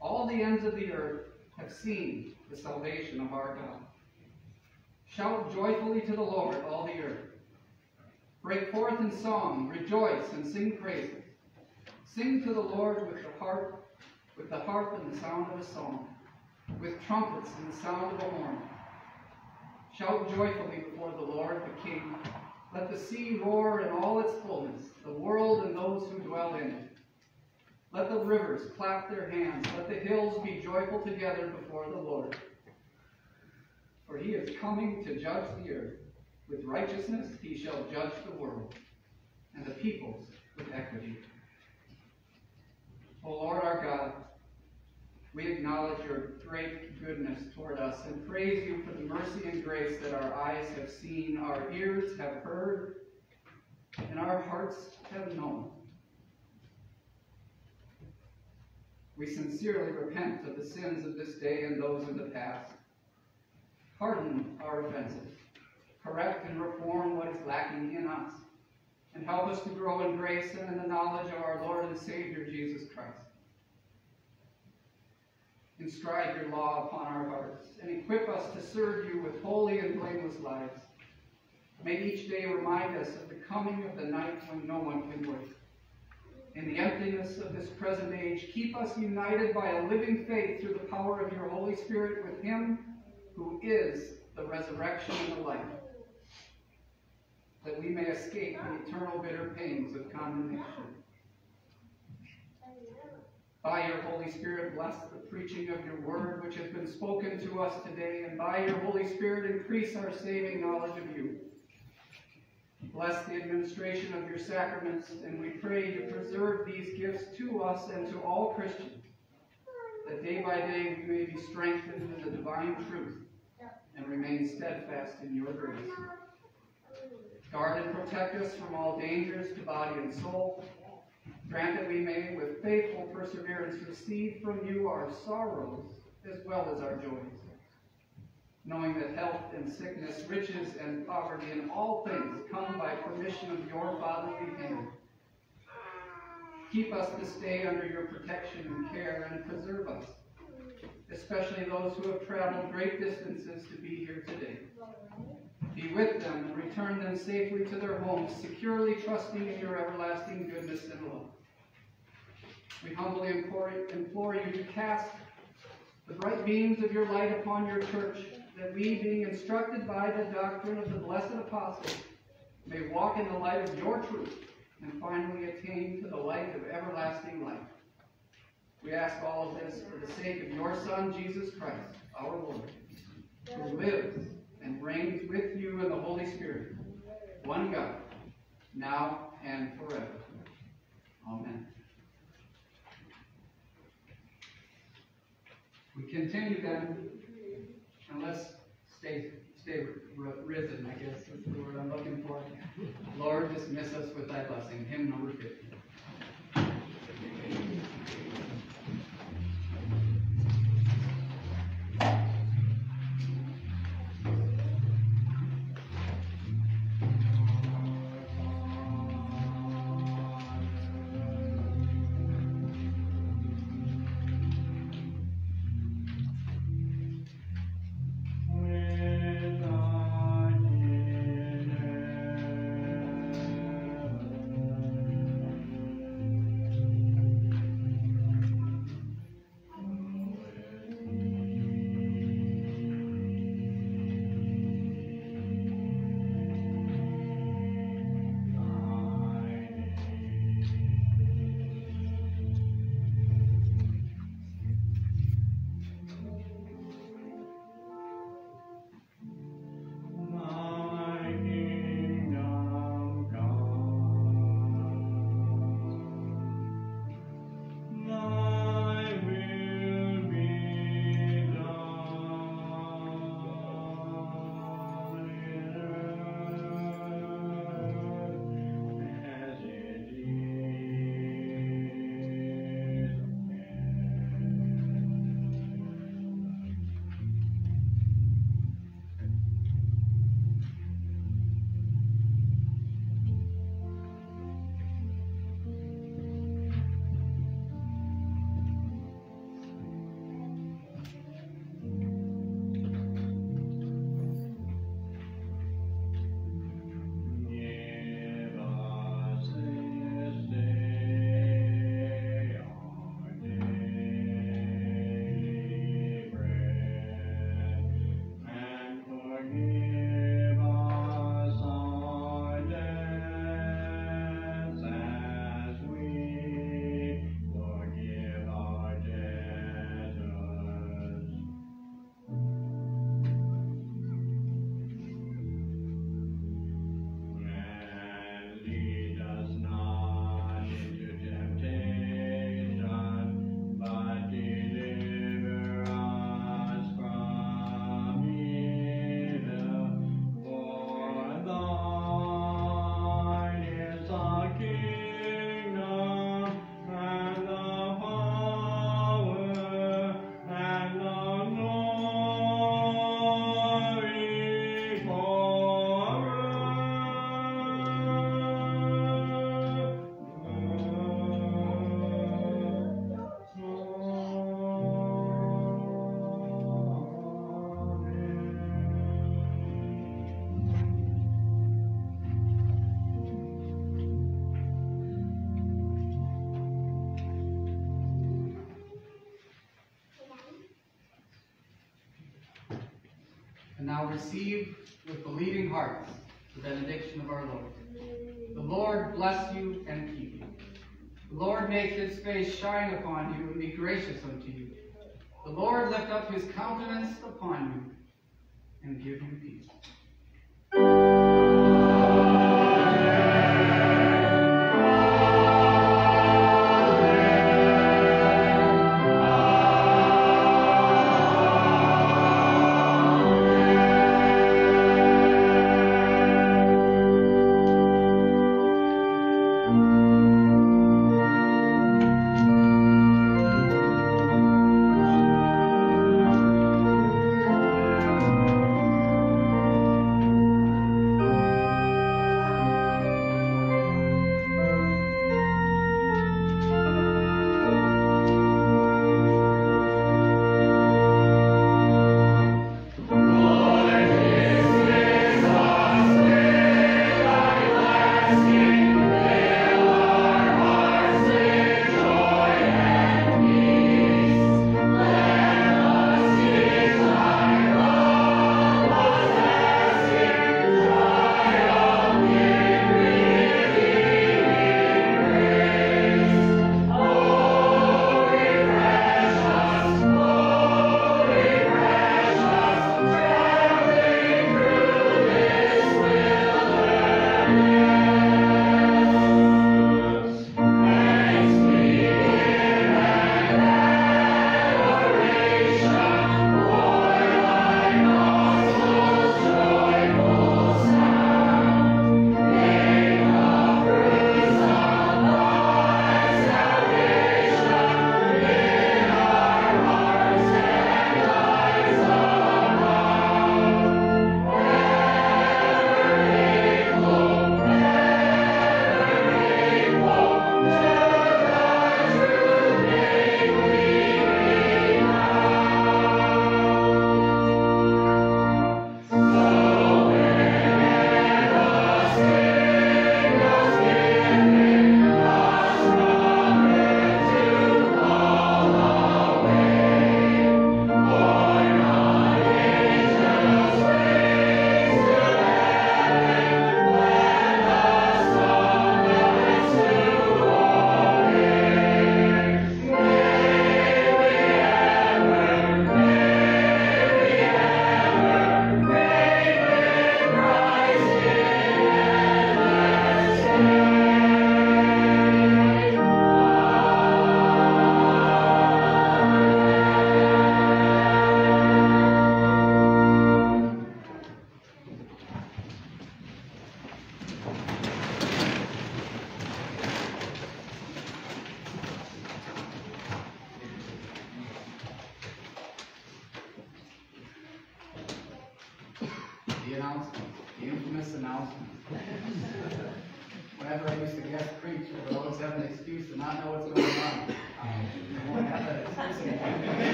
All the ends of the earth have seen the salvation of our God. Shout joyfully to the Lord, all the earth. Break forth in song, rejoice, and sing praises. Sing to the Lord with the harp, with the harp and the sound of a song, with trumpets and the sound of a horn. Shout joyfully before the Lord, the King. Let the sea roar in all its fullness, the world and those who dwell in it. Let the rivers clap their hands. Let the hills be joyful together before the Lord. For he is coming to judge the earth. With righteousness he shall judge the world, and the peoples with equity. O Lord our God, we acknowledge your great goodness toward us and praise you for the mercy and grace that our eyes have seen, our ears have heard, and our hearts have known. We sincerely repent of the sins of this day and those of the past. Pardon our offenses, correct and reform what is lacking in us, and help us to grow in grace and in the knowledge of our Lord and Savior Jesus Christ. Inscribe your law upon our hearts, and equip us to serve you with holy and blameless lives. May each day remind us of the coming of the night when no one can wait. In the emptiness of this present age, keep us united by a living faith through the power of your Holy Spirit with him who is the resurrection and the life, that we may escape the eternal bitter pains of condemnation. By your Holy Spirit, bless the preaching of your word, which has been spoken to us today, and by your Holy Spirit, increase our saving knowledge of you. Bless the administration of your sacraments, and we pray you preserve these gifts to us and to all Christians, that day by day we may be strengthened in the divine truth and remain steadfast in your grace. Guard and protect us from all dangers to body and soul. Grant that we may, with faithful perseverance, receive from you our sorrows as well as our joys. Knowing that health and sickness, riches and poverty, and all things come by permission of your fatherly hand. Keep us this day under your protection and care, and preserve us, especially those who have traveled great distances to be here today. Be with them and return them safely to their homes, securely trusting in your everlasting goodness and love. We humbly implore, implore you to cast the bright beams of your light upon your church, that we, being instructed by the doctrine of the blessed apostles, may walk in the light of your truth and finally attain to the light of everlasting life. We ask all of this for the sake of your Son, Jesus Christ, our Lord, who lives and reigns with you in the Holy Spirit, one God, now and forever. Amen. We continue then, and let's stay, stay risen, I guess is the word I'm looking for. Lord, dismiss us with thy blessing. Hymn number 50. Receive with believing hearts the benediction of our Lord. The Lord bless you and keep you. The Lord make his face shine upon you and be gracious unto you. The Lord lift up his countenance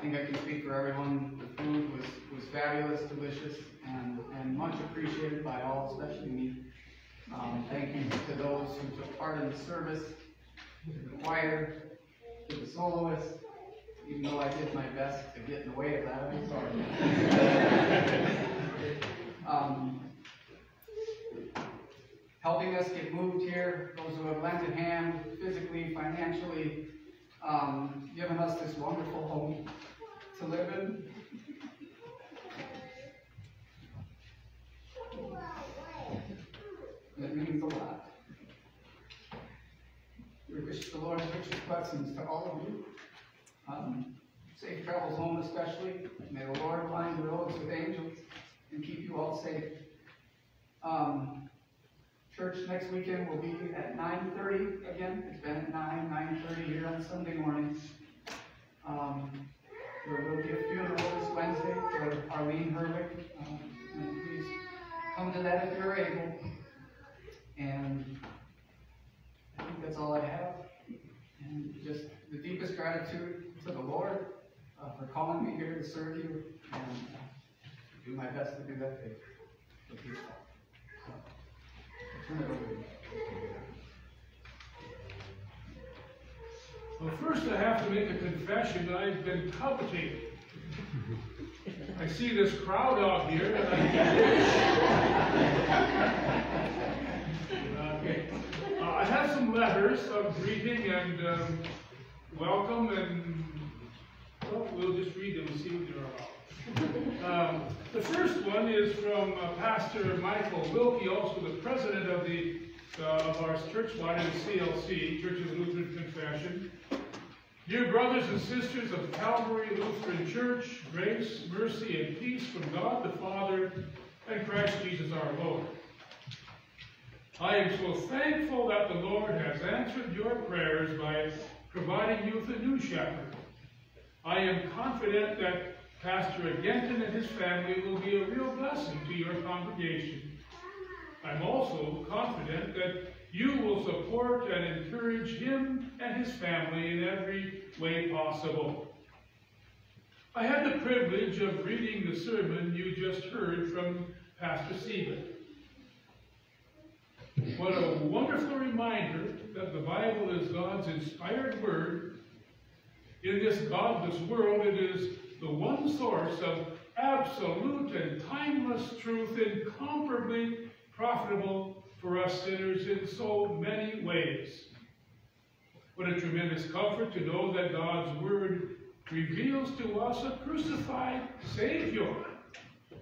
think I can speak for everyone. The food was, was fabulous, delicious, and, and much appreciated by all, especially me. Um, thank you to those who took part in the service, to the choir, to the soloists, even though I did my best to get in the way of that, I'm sorry. *laughs* Um, helping us get moved here, those who have lent a hand physically, financially, um, given us this wonderful home to live in. It means a lot. We wish the Lord's richest blessings to all of you. Um, safe travels home especially. May the Lord line the roads with angels and keep you all safe. Um, Church next weekend will be at nine thirty again. It's been at nine, nine thirty here on Sunday mornings. Um, there will be a funeral this Wednesday for Arlene Herwick. Um, please come to that if you're able. And I think that's all I have. And just the deepest gratitude to the Lord uh, for calling me here to serve you and uh, do my best to do that please call. So, turn it over to you. Well, first I have to make a confession that I've been coveting. I see this crowd out here, and I, uh, I have some letters of greeting and um, welcome, and well, we'll just read them and see what they're about. Um, the first one is from uh, Pastor Michael Wilkie, also the president of the uh, of our church line in CLC, Church of Lutheran Confession. Dear brothers and sisters of Calvary Lutheran Church, grace, mercy, and peace from God the Father and Christ Jesus our Lord. I am so thankful that the Lord has answered your prayers by providing you with a new shepherd. I am confident that Pastor Agenten and his family will be a real blessing to your congregation. I'm also confident that you will support and encourage him and his family in every way possible. I had the privilege of reading the sermon you just heard from Pastor Stephen. What a wonderful reminder that the Bible is God's inspired word. In this godless world, it is the one source of absolute and timeless truth, incomparably profitable for us sinners in so many ways. What a tremendous comfort to know that God's Word reveals to us a crucified Savior,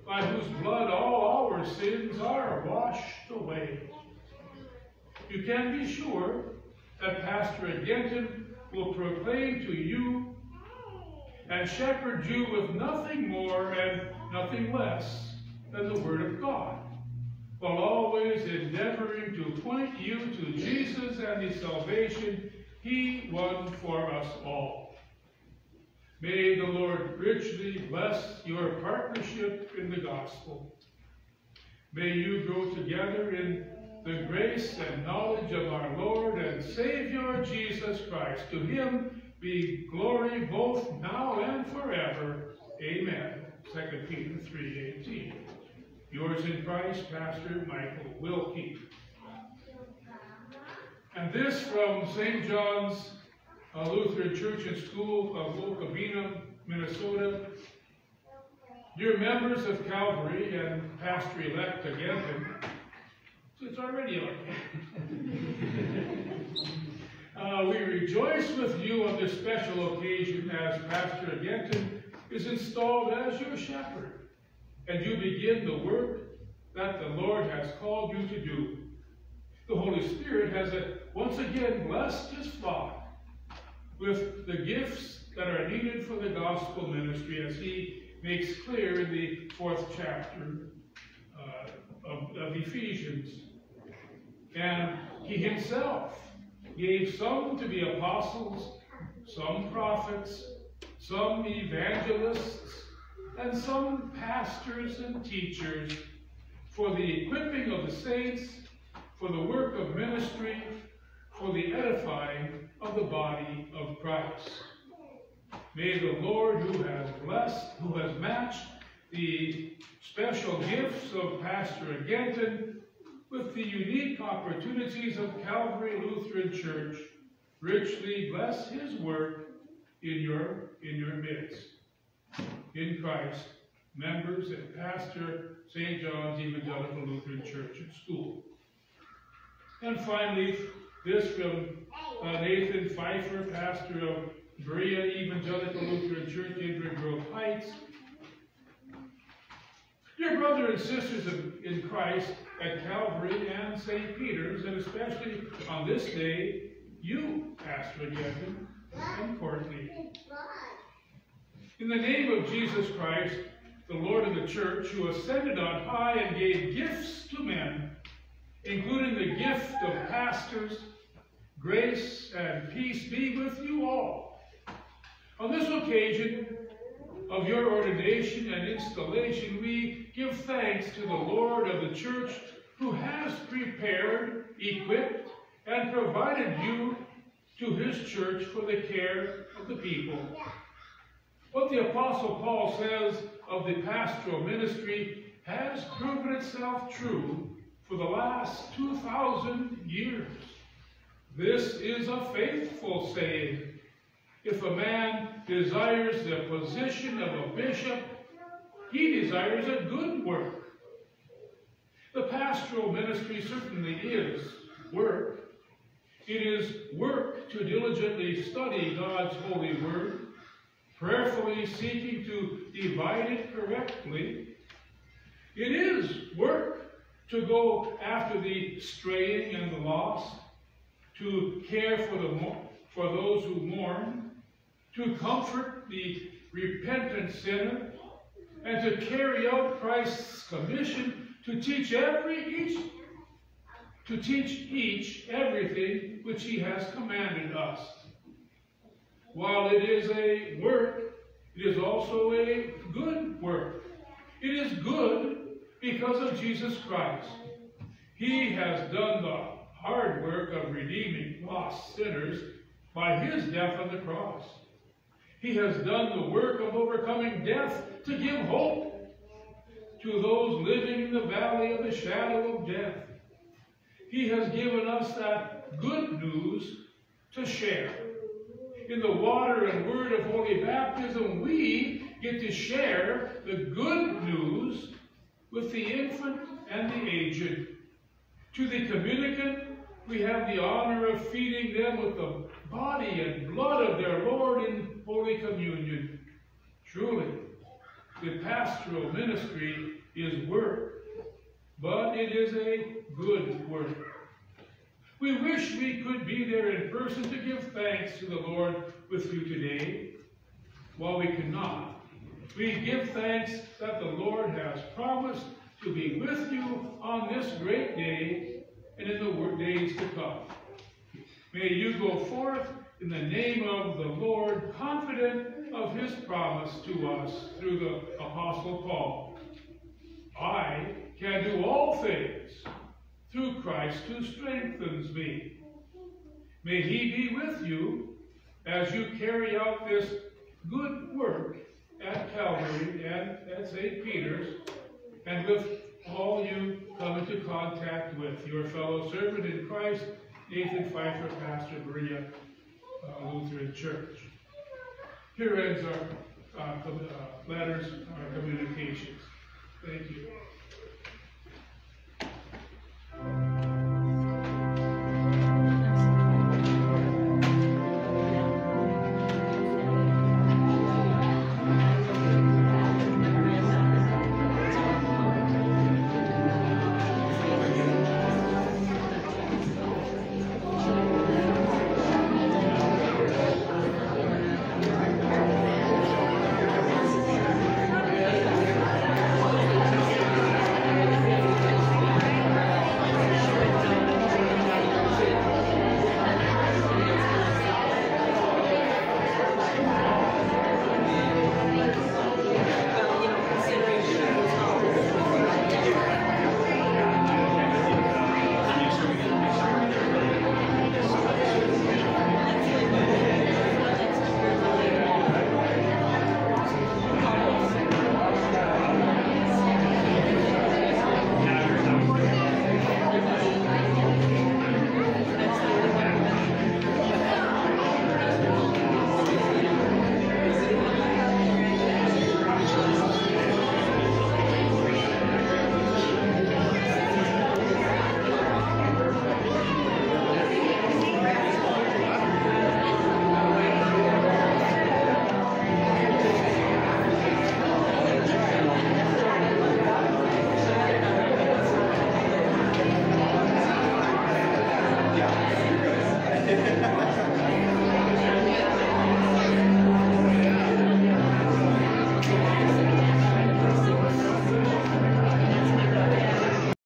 by whose blood all our sins are washed away. You can be sure that Pastor Agenten will proclaim to you and shepherd you with nothing more and nothing less than the Word of God while always endeavoring to point you to Jesus and the salvation he won for us all. May the Lord richly bless your partnership in the gospel. May you grow together in the grace and knowledge of our Lord and Savior Jesus Christ. To him be glory both now and forever. Amen. 2 Peter 3.18 Yours in Christ, Pastor Michael Wilkie. And this from St. John's uh, Lutheran Church and School of Okabena, Minnesota. Dear members of Calvary and pastor-elect again, so it's already on. *laughs* uh, we rejoice with you on this special occasion as Pastor Agenten is installed as your shepherd and you begin the work that the Lord has called you to do. The Holy Spirit has once again blessed his flock with the gifts that are needed for the gospel ministry as he makes clear in the fourth chapter uh, of, of Ephesians. And he himself gave some to be apostles, some prophets, some evangelists, and some pastors and teachers for the equipping of the saints, for the work of ministry, for the edifying of the body of Christ. May the Lord who has blessed, who has matched the special gifts of Pastor Agenten with the unique opportunities of Calvary Lutheran Church richly bless his work in your, in your midst in Christ, members and pastor St. John's Evangelical Lutheran Church and School. And finally, this from uh, Nathan Pfeiffer, pastor of Berea Evangelical Lutheran Church, Inver Grove Heights. Dear brothers and sisters in Christ at Calvary and St. Peter's, and especially on this day, you, Pastor Agenten and Courtney, in the name of Jesus Christ, the Lord of the church, who ascended on high and gave gifts to men, including the gift of pastors, grace and peace be with you all. On this occasion of your ordination and installation, we give thanks to the Lord of the church who has prepared, equipped, and provided you to his church for the care of the people. What the Apostle Paul says of the pastoral ministry has proven itself true for the last 2,000 years. This is a faithful saying, If a man desires the position of a bishop, he desires a good work. The pastoral ministry certainly is work. It is work to diligently study God's holy word, prayerfully seeking to divide it correctly. It is work to go after the straying and the lost, to care for, the, for those who mourn, to comfort the repentant sinner, and to carry out Christ's commission to teach every each to teach each everything which he has commanded us. While it is a work, it is also a good work. It is good because of Jesus Christ. He has done the hard work of redeeming lost sinners by his death on the cross. He has done the work of overcoming death to give hope to those living in the valley of the shadow of death. He has given us that good news to share. In the water and word of holy baptism, we get to share the good news with the infant and the aged. To the communicant, we have the honor of feeding them with the body and blood of their Lord in Holy Communion. Truly, the pastoral ministry is work, but it is a good work. We wish we could be there in person to give thanks to the Lord with you today. While we cannot, we give thanks that the Lord has promised to be with you on this great day and in the days to come. May you go forth in the name of the Lord, confident of his promise to us through the Apostle Paul. I can do all things through Christ who strengthens me. May he be with you as you carry out this good work at Calvary and at St. Peter's, and with all you come into contact with. Your fellow servant in Christ, Nathan Pfeiffer, Pastor Berea uh, Lutheran Church. Here ends our uh, uh, letters, our communications. Thank you.